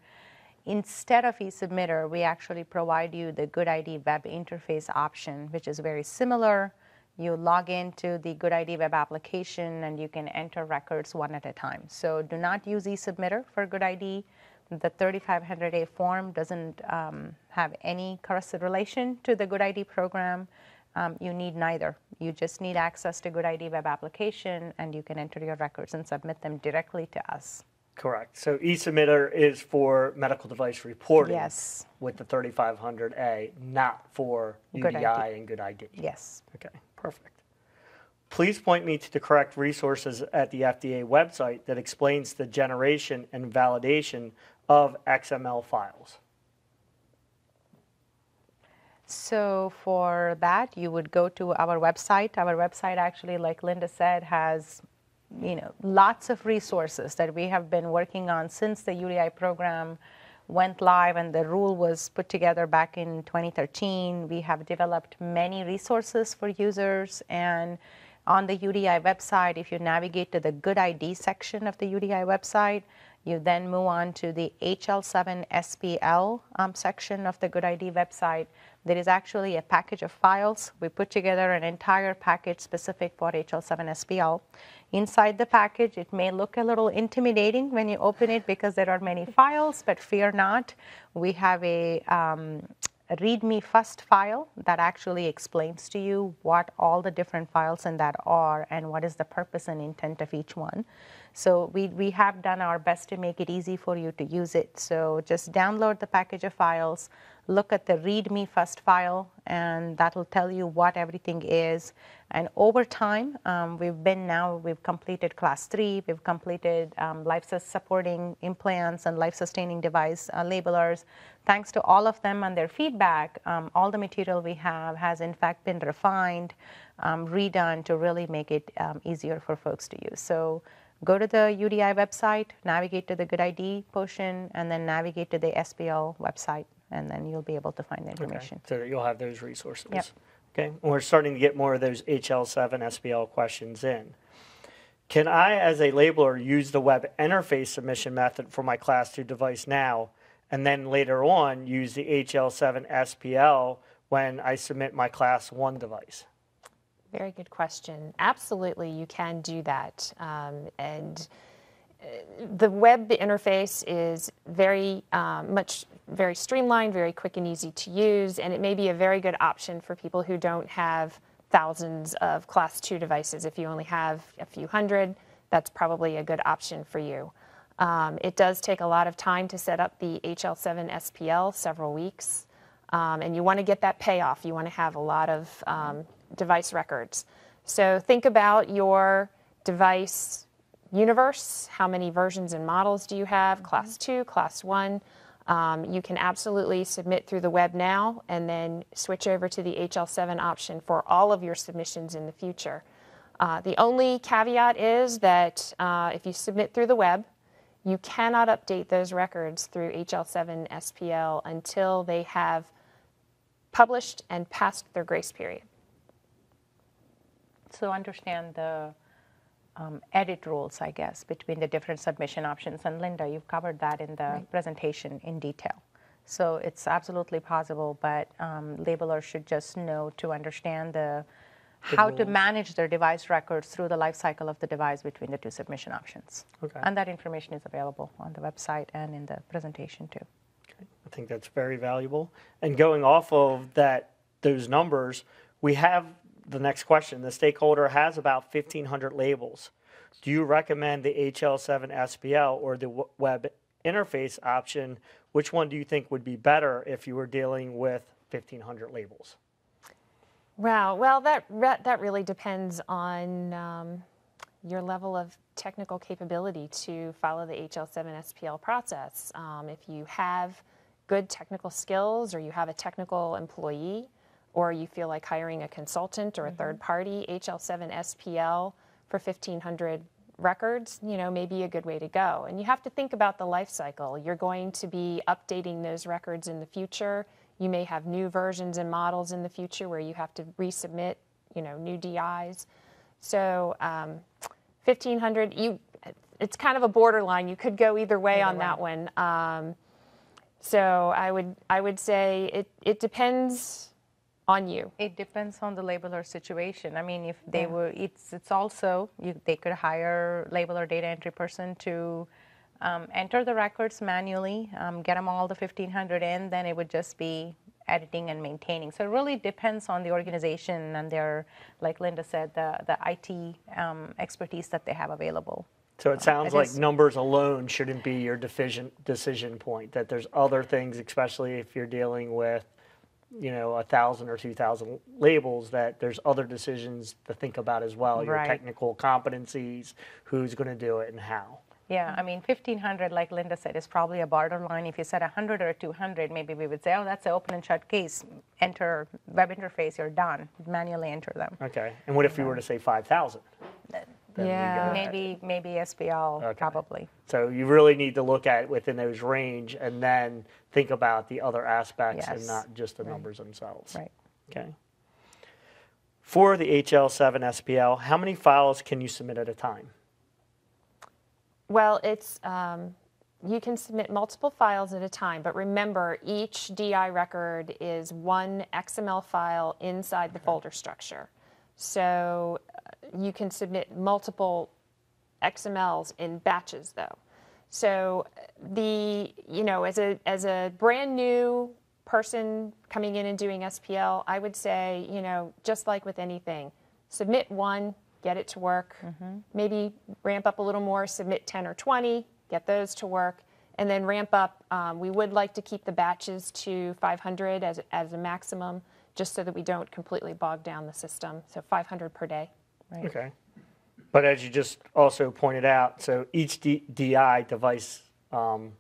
Instead of eSubmitter, we actually provide you the GUDID web interface option, which is very similar. You log into the Good GUDID web application and you can enter records one at a time. So do not use eSubmitter for Good GUDID. The 3500A form doesn't um, have any relation to the Good GUDID program. Um, you need neither. You just need access to Good GUDID web application and you can enter your records and submit them directly to us. Correct. So e-submitter is for medical device reporting. Yes. With the 3500A, not for Good UDI ID. and GUDID. Yes. Okay, perfect. Please point me to the correct resources at the FDA website that explains the generation and validation of XML files. So for that, you would go to our website. Our website actually, like Linda said, has you know, lots of resources that we have been working on since the UDI program went live and the rule was put together back in 2013. We have developed many resources for users and on the UDI website, if you navigate to the GUDID section of the UDI website, you then move on to the HL7 SPL um, section of the GUDID website. There is actually a package of files. We put together an entire package specific for HL7 SPL. Inside the package, it may look a little intimidating when you open it because there are many files, but fear not. We have a, um, README first file that actually explains to you what all the different files in that are and what is the purpose and intent of each one. So we, we have done our best to make it easy for you to use it. So just download the package of files, look at the README first file, and that will tell you what everything is. And over time, um, we've been now, we've completed class three, we've completed um, life supporting implants and life sustaining device uh, labelers. Thanks to all of them and their feedback, um, all the material we have has in fact been refined, um, redone to really make it um, easier for folks to use. So go to the UDI website, navigate to the GUDID portion, and then navigate to the SPL website and then you'll be able to find the information. Okay. So you'll have those resources. Yep. Okay. And we're starting to get more of those HL7 SPL questions in. Can I, as a labeler, use the web interface submission method for my Class 2 device now, and then later on use the HL7 SPL when I submit my Class 1 device? Very good question. Absolutely, you can do that. Um, and the web interface is very um, much very streamlined, very quick and easy to use, and it may be a very good option for people who don't have thousands of class 2 devices. If you only have a few hundred, that's probably a good option for you. Um, it does take a lot of time to set up the HL7 SPL, several weeks, um, and you want to get that payoff. You want to have a lot of um, device records. So think about your device universe. How many versions and models do you have? Mm-hmm. Class 2, Class 1. Um, you can absolutely submit through the web now and then switch over to the HL7 option for all of your submissions in the future. Uh, the only caveat is that uh, if you submit through the web, you cannot update those records through HL7 SPL until they have published and passed their grace period. So understand the um, edit rules, I guess, between the different submission options. And Linda, you've covered that in the right. presentation in detail. So it's absolutely possible, but um, labelers should just know to understand the, The how to manage their device records through the life cycle of the device between the two submission options. Okay. And that information is available on the website and in the presentation too. Okay, I think that's very valuable. And going off of that, those numbers, we have the next question. The stakeholder has about 1,500 labels. Do you recommend the HL7 SPL or the web interface option? Which one do you think would be better if you were dealing with 1,500 labels? Wow. Well, that that really depends on um, your level of technical capability to follow the HL7 SPL process. Um, if you have good technical skills, or you have a technical employee, or you feel like hiring a consultant or a third party, HL7 SPL for 1,500 records, you know, may be a good way to go. And you have to think about the life cycle. You're going to be updating those records in the future. You may have new versions and models in the future where you have to resubmit, you know, new DIs. So um, 1,500, you, it's kind of a borderline. You could go either way on that one. Um, so I would, I would say it, it depends on you. It depends on the labeler situation. I mean, if they Yeah. were, it's it's also you, they could hire labeler data entry person to um, enter the records manually, um, get them all the 1500 in, then it would just be editing and maintaining. So it really depends on the organization and their, like Linda said, the the IT um, expertise that they have available. So it sounds it like is- numbers alone shouldn't be your decision decision point. That there's other things, especially if you're dealing with, you know a thousand or two thousand labels that there's other decisions to think about as well. Right. your technical competencies who's going to do it and how. Yeah i mean 1500 like linda said is probably a borderline if you said 100 or 200 maybe we would say oh that's an open and shut case. Enter web interface you're done. Manually enter them. Okay and what if you were to say 5000 then yeah. maybe maybe SPL okay. probably. So you really need to look at within those range and then think about the other aspects yes. and not just the right. numbers themselves. Right. Okay. For the HL7 SPL, how many files can you submit at a time? Well, it's um, you can submit multiple files at a time, but remember each DI record is one XML file inside the okay. folder structure. So uh, you can submit multiple XMLs in batches though. So the you know as a as a brand new person coming in and doing SPL, I would say, you know, just like with anything, submit one, get it to work. Maybe ramp up a little more, submit 10 or 20, get those to work, and then ramp up. Um, we would like to keep the batches to 500 as, as a maximum, just so that we don't completely bog down the system. So 500 per day. Okay. But as you just also pointed out, so each D- DI device um,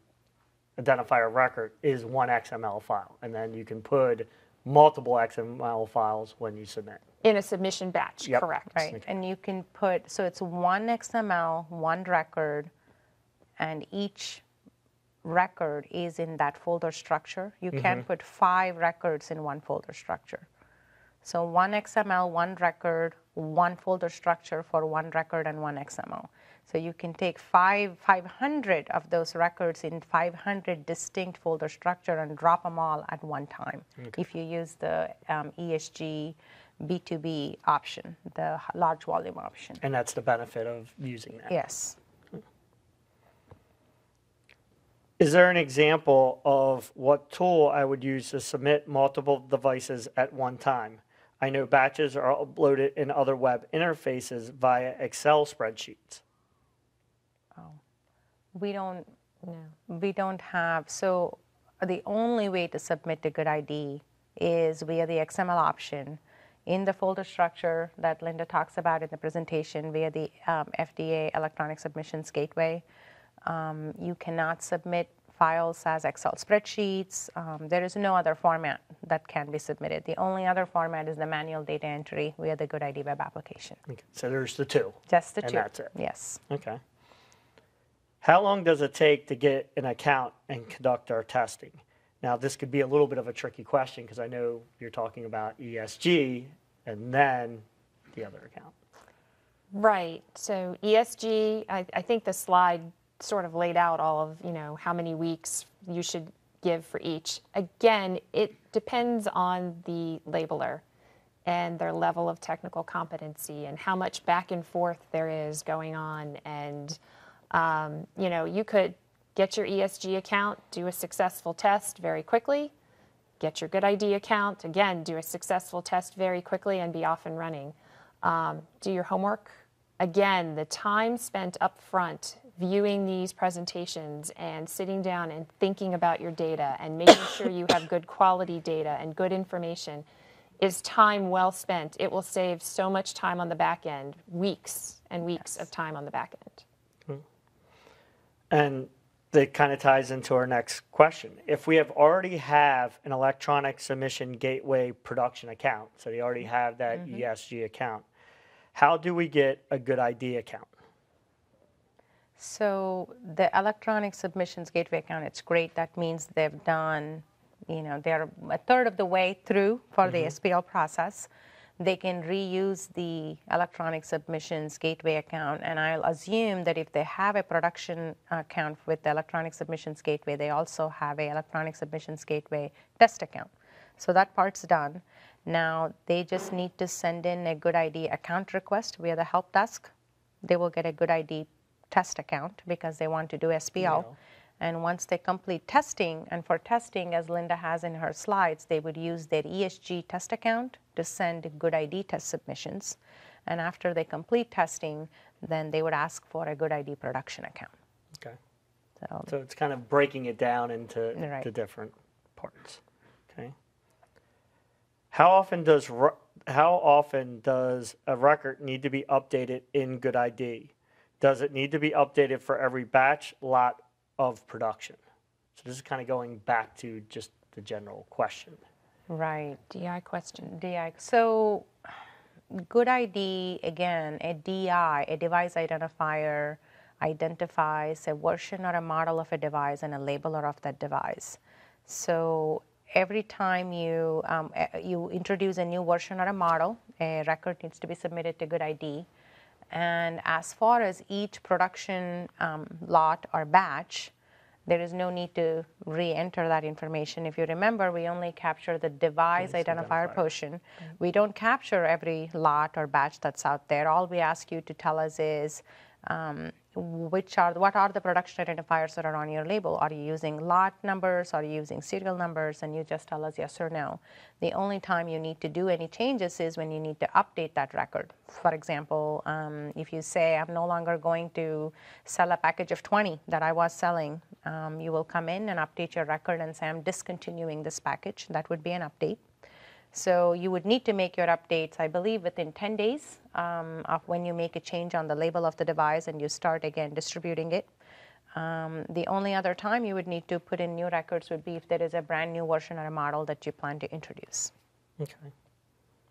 identifier record is one XML file, and then you can put multiple XML files when you submit. In a submission batch, Yep. correct. Right. And you can put, so it's one XML, one record, and each record is in that folder structure. You can't put five records in one folder structure. So one XML, one record, one folder structure for one record and one XML. So you can take five, 500 of those records in 500 distinct folder structure and drop them all at one time. If you use the um, ESG B2B option, the large volume option. And that's the benefit of using that. Yes. Is there an example of what tool I would use to submit multiple devices at one time? I know batches are uploaded in other web interfaces via Excel spreadsheets. Oh, We don't No. We don't have, so the only way to submit a GUDID is via the XML option in the folder structure that Linda talks about in the presentation via the um, FDA Electronic Submissions Gateway. Um, you cannot submit files as Excel spreadsheets. Um, there is no other format that can be submitted. The only other format is the manual data entry via the GUDID web application. Okay, So there's the two. Just the And two. that's it. Yes. Okay. How long does it take to get an account and conduct our testing? Now, this could be a little bit of a tricky question because I know you're talking about ESG and then the other account. Right. So ESG, I, I think the slide sort of laid out all of, you know, how many weeks you should give for each. Again, it depends on the labeler and their level of technical competency and how much back and forth there is going on. And, um, you know, you could get your ESG account, do a successful test very quickly, get your GUDID account, again, do a successful test very quickly and be off and running. Um, do your homework. Again, the time spent up front viewing these presentations and sitting down and thinking about your data and making sure you have good quality data and good information is time well spent. It will save so much time on the back end, weeks and weeks yes. of time on the back end. And that kind of ties into our next question. If we have already have an electronic submission gateway production account, so they already have that mm-hmm. ESG account, how do we get a GUDID account? So the electronic submissions gateway account, it's great. That means they've done, you know, they're a third of the way through for mm-hmm. the SPL process. They can reuse the electronic submissions gateway account. And I'll assume that if they have a production account with the electronic submissions gateway, they also have a electronic submissions gateway test account. So that part's done. Now they just need to send in a GUDID account request via the help desk. They will get a GUDID test account because they want to do SPL. Yeah. And once they complete testing, and for testing, as Linda has in her slides, they would use their ESG test account to send GUDID test submissions. And after they complete testing, then they would ask for a GUDID production account. Okay. So, so it's kind of breaking it down into right. the different parts. Okay. How often does how often does a record need to be updated in GUDID? Does it need to be updated for every batch, lot of production? So this is kind of going back to just the general question. Right. DI question. DI. So GUDID, again, a DI, a device identifier, identifies a version or a model of a device and a labeler of that device. So every time you, um, you introduce a new version or a model, a record needs to be submitted to GUDID. And as far as each production um, lot or batch, there is no need to re-enter that information. If you remember, we only capture the device identifier, identifier, portion. Mm-hmm. We don't capture every lot or batch that's out there. All we ask you to tell us is um, which are what are the production identifiers that are on your label? Are you using lot numbers? Are you using serial numbers? And you just tell us yes or no. The only time you need to do any changes is when you need to update that record. For example, um, if you say I'm no longer going to sell a package of 20 that I was selling, um, you will come in and update your record and say I'm discontinuing this package. That would be an update. So you would need to make your updates, I believe, within 10 days um, of when you make a change on the label of the device and you start again distributing it. Um, the only other time you would need to put in new records would be if there is a brand new version or a model that you plan to introduce. Okay.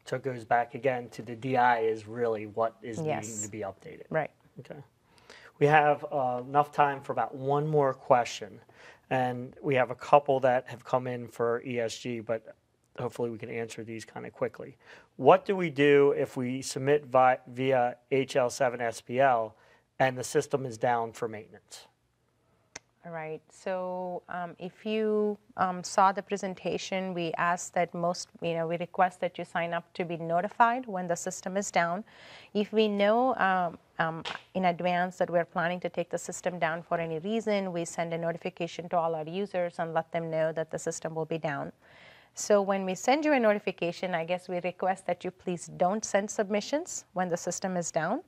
So it goes back again to the DI is really what is yes. needing to be updated. Right. Okay. We have uh, enough time for about one more question. And we have a couple that have come in for ESG, but hopefully we can answer these kind of quickly. What do we do if we submit via, via HL7 SPL and the system is down for maintenance? All right. So um, if you um, saw the presentation, we asked that most, you know, we request that you sign up to be notified when the system is down. If we know um, um in advance that we're planning to take the system down for any reason, we send a notification to all our users and let them know that the system will be down. So when we send you a notification, I guess we request that you please don't send submissions when the system is down.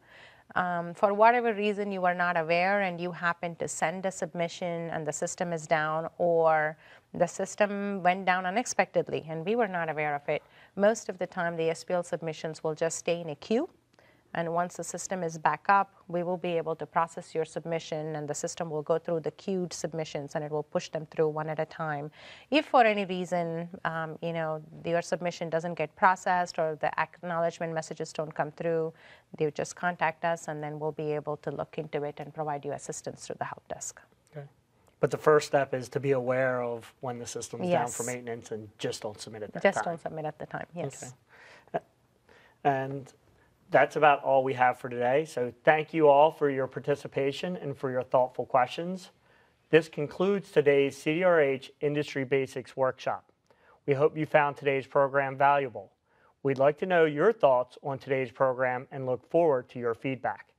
Um, for whatever reason you are not aware and you happen to send a submission and the system is down or the system went down unexpectedly and we were not aware of it, most of the time the SPL submissions will just stay in a queue and once the system is back up, we will be able to process your submission and the system will go through the queued submissions and it will push them through one at a time. If for any reason, um, you know, your submission doesn't get processed or the acknowledgement messages don't come through, they just contact us and then we'll be able to look into it and provide you assistance through the help desk. Okay. But the first step is to be aware of when the system's yes. down for maintenance and just don't submit at that just time. Just don't submit at the time, yes. Okay. And that's about all we have for today. So thank you all for your participation and for your thoughtful questions. This concludes today's CDRH Industry Basics Workshop. We hope you found today's program valuable. We'd like to know your thoughts on today's program and look forward to your feedback.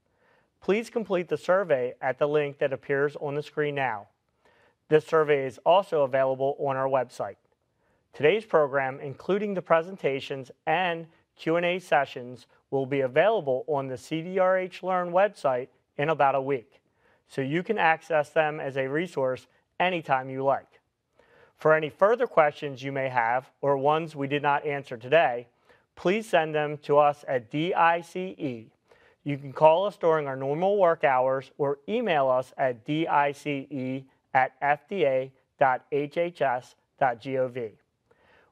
Please complete the survey at the link that appears on the screen now. This survey is also available on our website. Today's program, including the presentations and Q&A sessions, will be available on the CDRH Learn website in about a week, so you can access them as a resource anytime you like. For any further questions you may have or ones we did not answer today, please send them to us at DICE. You can call us during our normal work hours or email us at dice at fda.hhs.gov.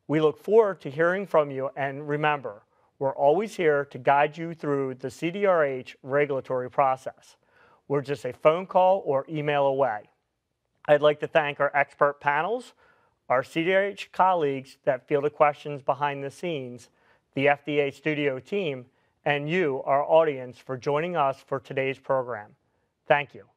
We look forward to hearing from you and remember, we're always here to guide you through the CDRH regulatory process. We're just a phone call or email away. I'd like to thank our expert panels, our CDRH colleagues that fielded questions behind the scenes, the FDA studio team, and you, our audience, for joining us for today's program. Thank you.